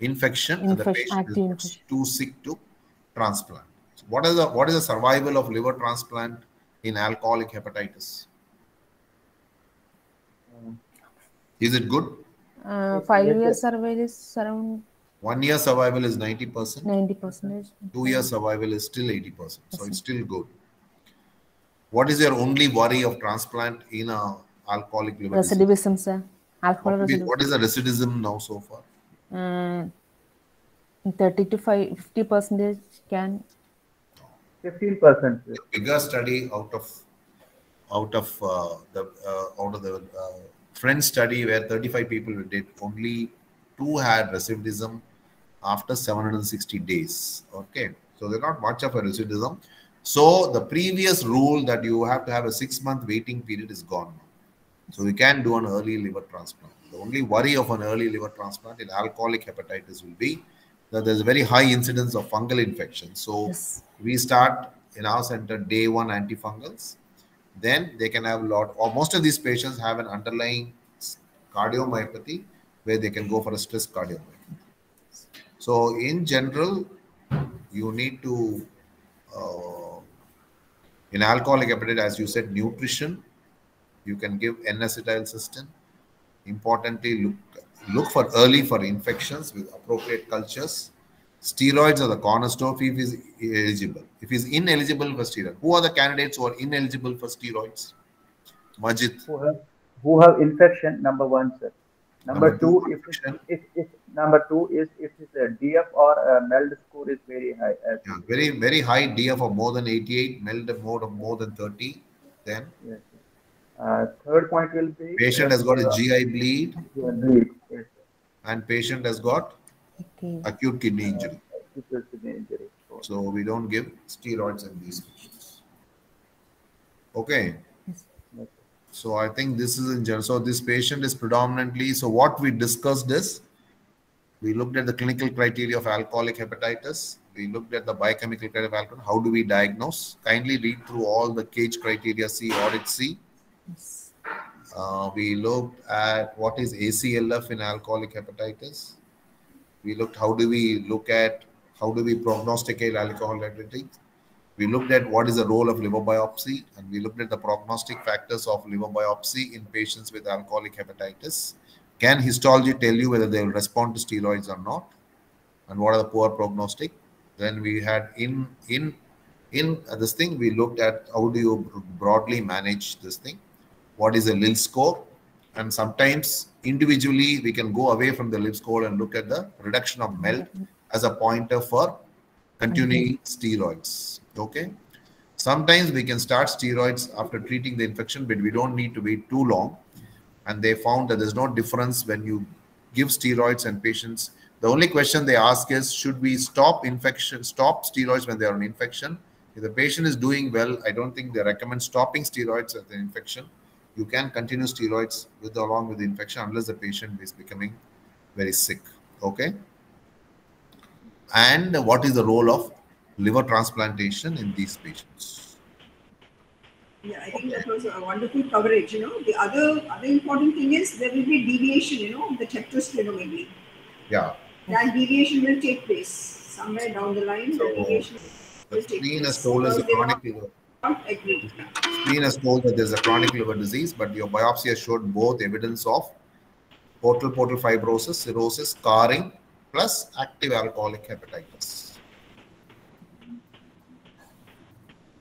infection, and the patient is infection. too sick to transplant. So what is the what is the survival of liver transplant in alcoholic hepatitis? Is it good? Uh, five years survival is around One year survival is 90%, ninety percentage. two year survival is still 80%. So it's still good. What is your only worry of transplant in a alcoholic liver disease? Sir. Alcohol What is- recidivism. what is the recidivism now so far? Uh, 30 to 5, 50 percentage can 15%. bigger study out of out of uh, the uh, out of the uh, French study where 35 people did only two had recidivism after 760 days. Okay, so they're not much of a recidivism. So the previous rule that you have to have a six month waiting period is gone. Now. So we can do an early liver transplant. The only worry of an early liver transplant in alcoholic hepatitis will be that there's a very high incidence of fungal infection. So Yes. we start in our center day one antifungals. Then they can have a lot, or most of these patients have an underlying cardiomyopathy where they can go for a stress cardiomyopathy. So in general, you need to, uh, in alcoholic hepatitis, as you said, nutrition. You can give N-acetylcysteine. Importantly, look look for early for infections with appropriate cultures. Steroids are the cornerstone if is eligible. If he is ineligible for steroids, who are the candidates who are ineligible for steroids? Majid. Who have, who have infection, number one, sir. Number, Number two, two, if, if, if number two is if his uh, DF or uh, MELD score is very high. Yeah, very very high DF of more than 88, MELD mode of more than 30. Then yes. Uh, third point will be patient has got a GI bleed Yeah, bleed. Yes, and patient has got Okay. acute kidney injury. Acute kidney injury. So, So we don't give steroids in these patients. Okay. So I think this is in general. So this patient is predominantly. So what we discussed is, we looked at the clinical criteria of alcoholic hepatitis. We looked at the biochemical criteria of alcohol. How do we diagnose? Kindly read through all the CAGE criteria C, AUDIT-C. Yes. Uh, we looked at what is ACLF in alcoholic hepatitis. We looked how do we look at how do we prognosticate alcoholic hepatitis. We looked at what is the role of liver biopsy, and we looked at the prognostic factors of liver biopsy in patients with alcoholic hepatitis. Can histology tell you whether they will respond to steroids or not, and what are the poor prognostic? Then we had in in in this thing we looked at how do you broadly manage this thing what is a Lille score. And sometimes individually we can go away from the Lille score and look at the reduction of MELD mm-hmm. as a pointer for continuing mm-hmm. steroids. Okay. Sometimes we can start steroids after treating the infection, but we don't need to wait too long. And they found that there's no difference when you give steroids and patients. The only question they ask is, should we stop infection, stop steroids when they are on infection? If the patient is doing well, I don't think they recommend stopping steroids at the infection you can continue steroids with along with the infection unless the patient is becoming very sick okay and what is the role of liver transplantation in these patients Yeah, I think that was a wonderful coverage. You know, the other other important thing is there will be deviation. You know, of the tetrasplenomegaly. yeah That deviation will take place somewhere down the line. So, the deviation the spleen has told us a chronic liver not agree. spleen has told that there's a chronic liver disease but your biopsy has showed both evidence of portal portal fibrosis cirrhosis scarring plus active alcoholic hepatitis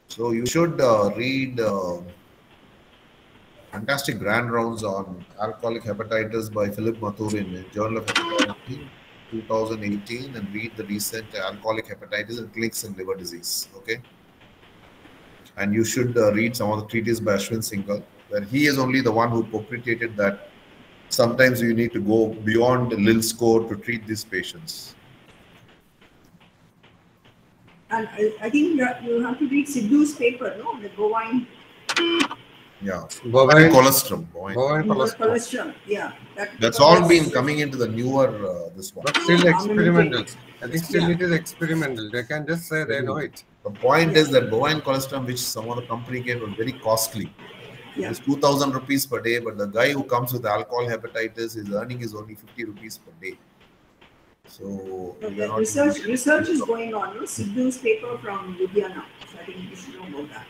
So you should uh, read uh, fantastic grand rounds on alcoholic hepatitis by Philippe Mathurin in Journal of Hepatology 2018 and read the recent alcoholic hepatitis and clinics and liver disease. Okay. And you should uh, read some of the treatises by Ashwin Singal, where he is only the one who propitiated that sometimes you need to go beyond the Lille score to treat these patients. And I, I think you have, you have to read Sidhu's paper, no, the bovine Yeah. Bovine, Colostrum. bovine. bovine liver cholesterol. cholesterol. Yeah, that, That's all been coming into the newer uh, this one. But still experimental. I think still Yeah. it is experimental. They can just say they know it. The point is that bovine colostrum, which some of the company gave, was very costly. Yeah. It's 2,000 rupees per day, but the guy who comes with alcohol hepatitis, his earning is only 50 rupees per day. So But we are the not research research is going on. No? Sidhu's paper from Ludhiana. So I think you should know about that.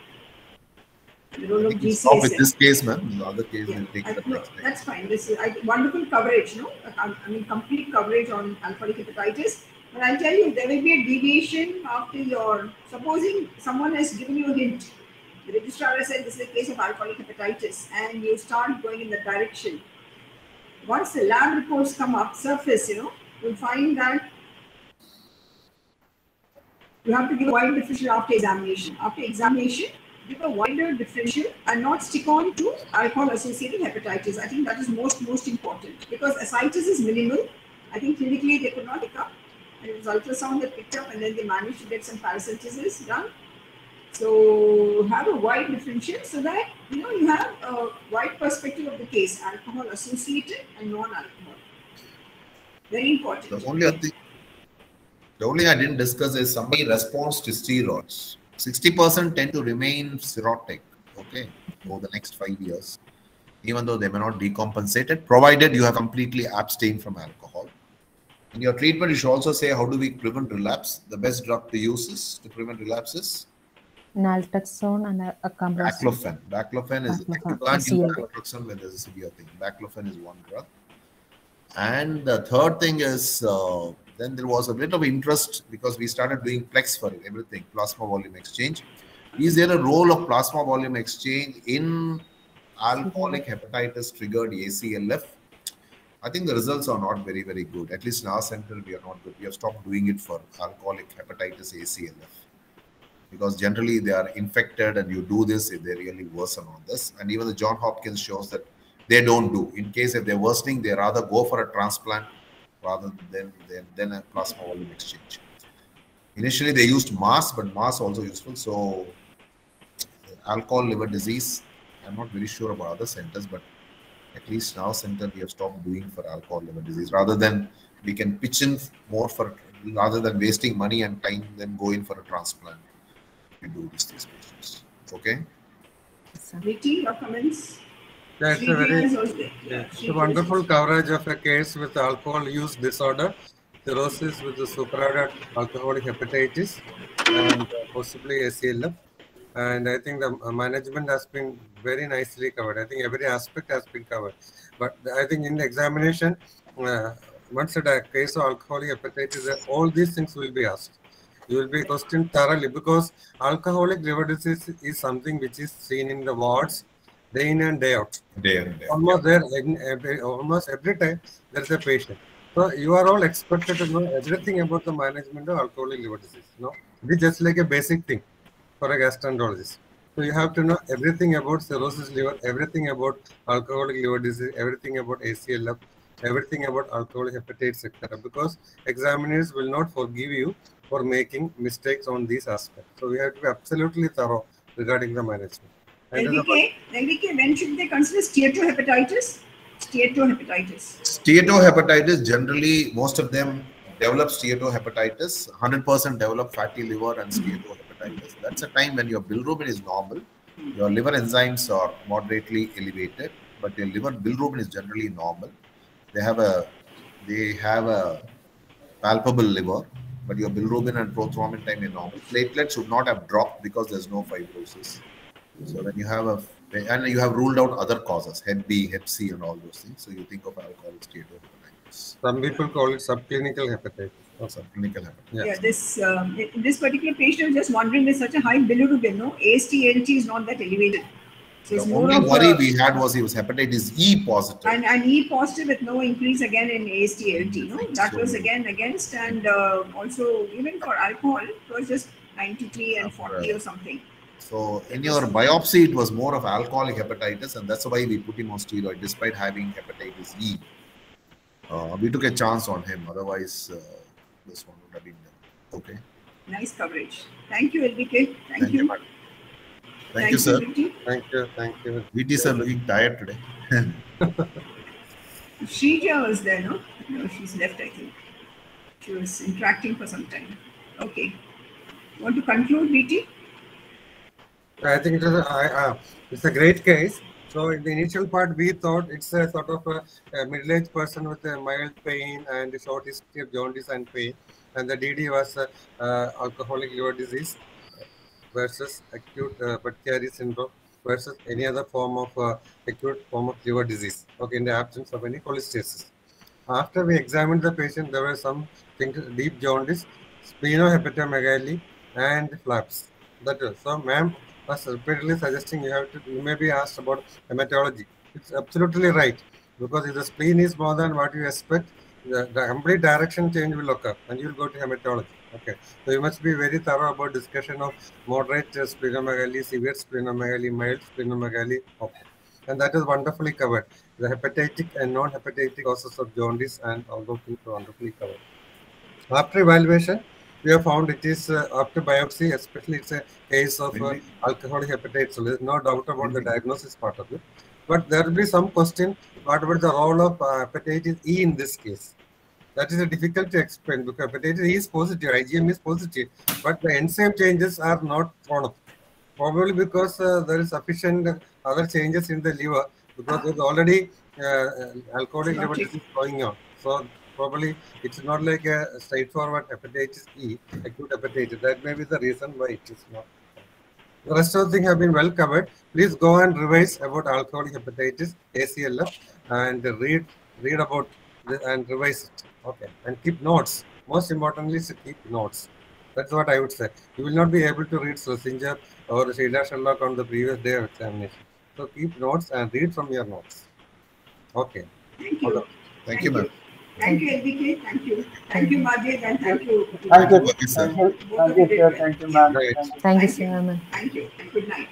The role of stop with this case, man. The other case Yeah, will take I- the no, that's fine. This is I, wonderful coverage, no? I, I mean, complete coverage on alcoholic hepatitis. But I'll tell you, there will be a deviation after your. Supposing someone has given you a hint, the registrar has said this is a case of alcoholic hepatitis, and you start going in that direction. Once the lab reports come up, surface, you know, you'll find that you have to give a wide differential after examination. After examination, give a wider differential and not stick on to alcohol associated hepatitis. I think that is most most important because ascites is minimal. I think clinically they could not pick up. And it was ultrasound that picked up and then they managed to get some paracentesis done. So have a wide differential so that you know you have a wide perspective of the case, alcohol associated and non-alcohol. Very important. The only thing, the only I didn't discuss is somebody responds to steroids. 60% tend to remain cirrhotic, okay, over the next five years, even though they may not decompensated, provided you have completely abstained from alcohol. In your treatment, you should also say, how do we prevent relapse? The best drug to use is to prevent relapses naltrexone and a- acamprosate. Baclofen. Baclofen is Baclofen, you can't use SCL. naltrexone when there's a severe thing. Baclofen is one drug. And the third thing is uh, then there was a bit of interest because we started doing plex for everything, plasma volume exchange. Is there a role of plasma volume exchange in alcoholic hepatitis triggered ACLF? I think the results are not very, very good. At least in our center, we are not good. We have stopped doing it for alcoholic hepatitis ACLF because generally they are infected and you do this if they really worsen on this. And even the John Hopkins shows that they don't do. In case if they're worsening, they rather go for a transplant rather than than, than a plasma volume exchange. Initially they used MARS, but MARS also useful. So alcohol liver disease, I'm not very sure about other centers, but at least our center we have stopped doing for alcohol liver disease rather than we can pitch in more for rather than wasting money and time then go in for a transplant we do these these patients okay Vicky, your comments? It's a very a wonderful coverage of a case with alcohol use disorder, cirrhosis with the superadded alcoholic hepatitis, and possibly ACLF. And I think the management has been very nicely covered. I think every aspect has been covered. But I think in the examination, uh, once a case of alcoholic hepatitis, uh, all these things will be asked. You will be questioned thoroughly because alcoholic liver disease is something which is seen in the wards day in and day out. Day and day almost there every, almost every time there's a patient. So you are all expected to know everything about the management of alcoholic liver disease no it's just like a basic thing for a gastroenterologist. So you have to know everything about cirrhosis liver everything about alcoholic liver disease everything about aclf everything about alcoholic hepatitis etc because examiners will not forgive you for making mistakes on these aspects. So we have to be absolutely thorough regarding the management. And to the- LVK, LVK, when should they consider steatohepatitis? Steatohepatitis. steatohepatitis generally most of them develop steatohepatitis 100% develop fatty liver and steatohepatitis. That's a time when your bilirubin is normal. Your liver enzymes are moderately elevated but your liver bilirubin is generally normal. They have a they have a palpable liver but your bilirubin and prothrombin time is normal. Platelets should not have dropped because there's no fibrosis so when you have a and you have ruled out other causes, Hep B, Hep C, and all those things. So you think of alcoholic steatohepatitis some people call it subclinical hepatitis or subclinical hepatitis. Yeah. Yeah, this um, in this particular patient, I'm just wondering, with such a high bilirubin, no? AST, ALT is not that elevated. So The only worry a- we had was he was hepatitis E positive. and, and E positive with no increase again in AST, ALT, no? That was again against, and uh, also even for alcohol, it was just 93 and 40 or something. So in your biopsy, it was more of alcoholic hepatitis, and that's why we put him on steroid despite having hepatitis E. Uh, we took a chance on him. Otherwise, uh, this one would have been done. Okay. Nice coverage. Thank you, LBK. Thank, Thank you. you, madam. Thank, you, sir. Vicky. Thank you, thank you. VT sir looking tired today. Shrija was there, no? No, she's left, I think. She was interacting for some time. Okay. Want to conclude, BT? I think it is a, uh, it's a great case. So in the initial part, we thought it's a sort of a, a middle-aged person with a mild pain and a short history of jaundice and pain, and the DD was uh, uh, alcoholic liver disease versus acute uh, syndrome versus any other form of uh, acute form of liver disease. Okay, in the absence of any cholestasis. After we examined the patient, there were some things, deep jaundice, splenohepatomegaly, and flaps. That was so, ma'am was repeatedly suggesting you have to. You may be asked about hematology. It's absolutely right because if the spleen is more than what you expect, the, the complete direction change will occur, and you will go to hematology. Okay, so you must be very thorough about discussion of moderate splenomegaly, severe splenomegaly, mild splenomegaly. Okay, and that is wonderfully covered. The hepatic and non-hepatic causes of jaundice and all those things are wonderfully covered. After evaluation, we have found it is uh, after biopsy, especially it's a case of uh, alcoholic hepatitis. So there's no doubt about the diagnosis part of it. But there will be some question what about the role of uh, hepatitis E in this case? That is a difficult to explain because hepatitis E is positive, IgM is positive, but the enzyme changes are not thrown up. Probably because uh, there is sufficient other changes in the liver because there's already uh, alcoholic liver disease going on. So probably it's not like a straightforward hepatitis E, acute hepatitis. That may be the reason why it is not. The rest of the things have been well covered. Please go and revise about alcoholic hepatitis, ACLF, and read read about the, and revise it. Okay, and keep notes. Most importantly, is keep notes. That's what I would say. You will not be able to read Sleisenger or Sheila Sherlock on the previous day of examination. So keep notes and read from your notes. Okay. Thank you. Thank you, ma'am. Thank you, LBK. Thank you. Thank you, Majid, and thank you. Thank you. Thank you, thank you, sir. Thank you, ma'am. Thank you. Thank you, Thank you. sir. Thank you, good night.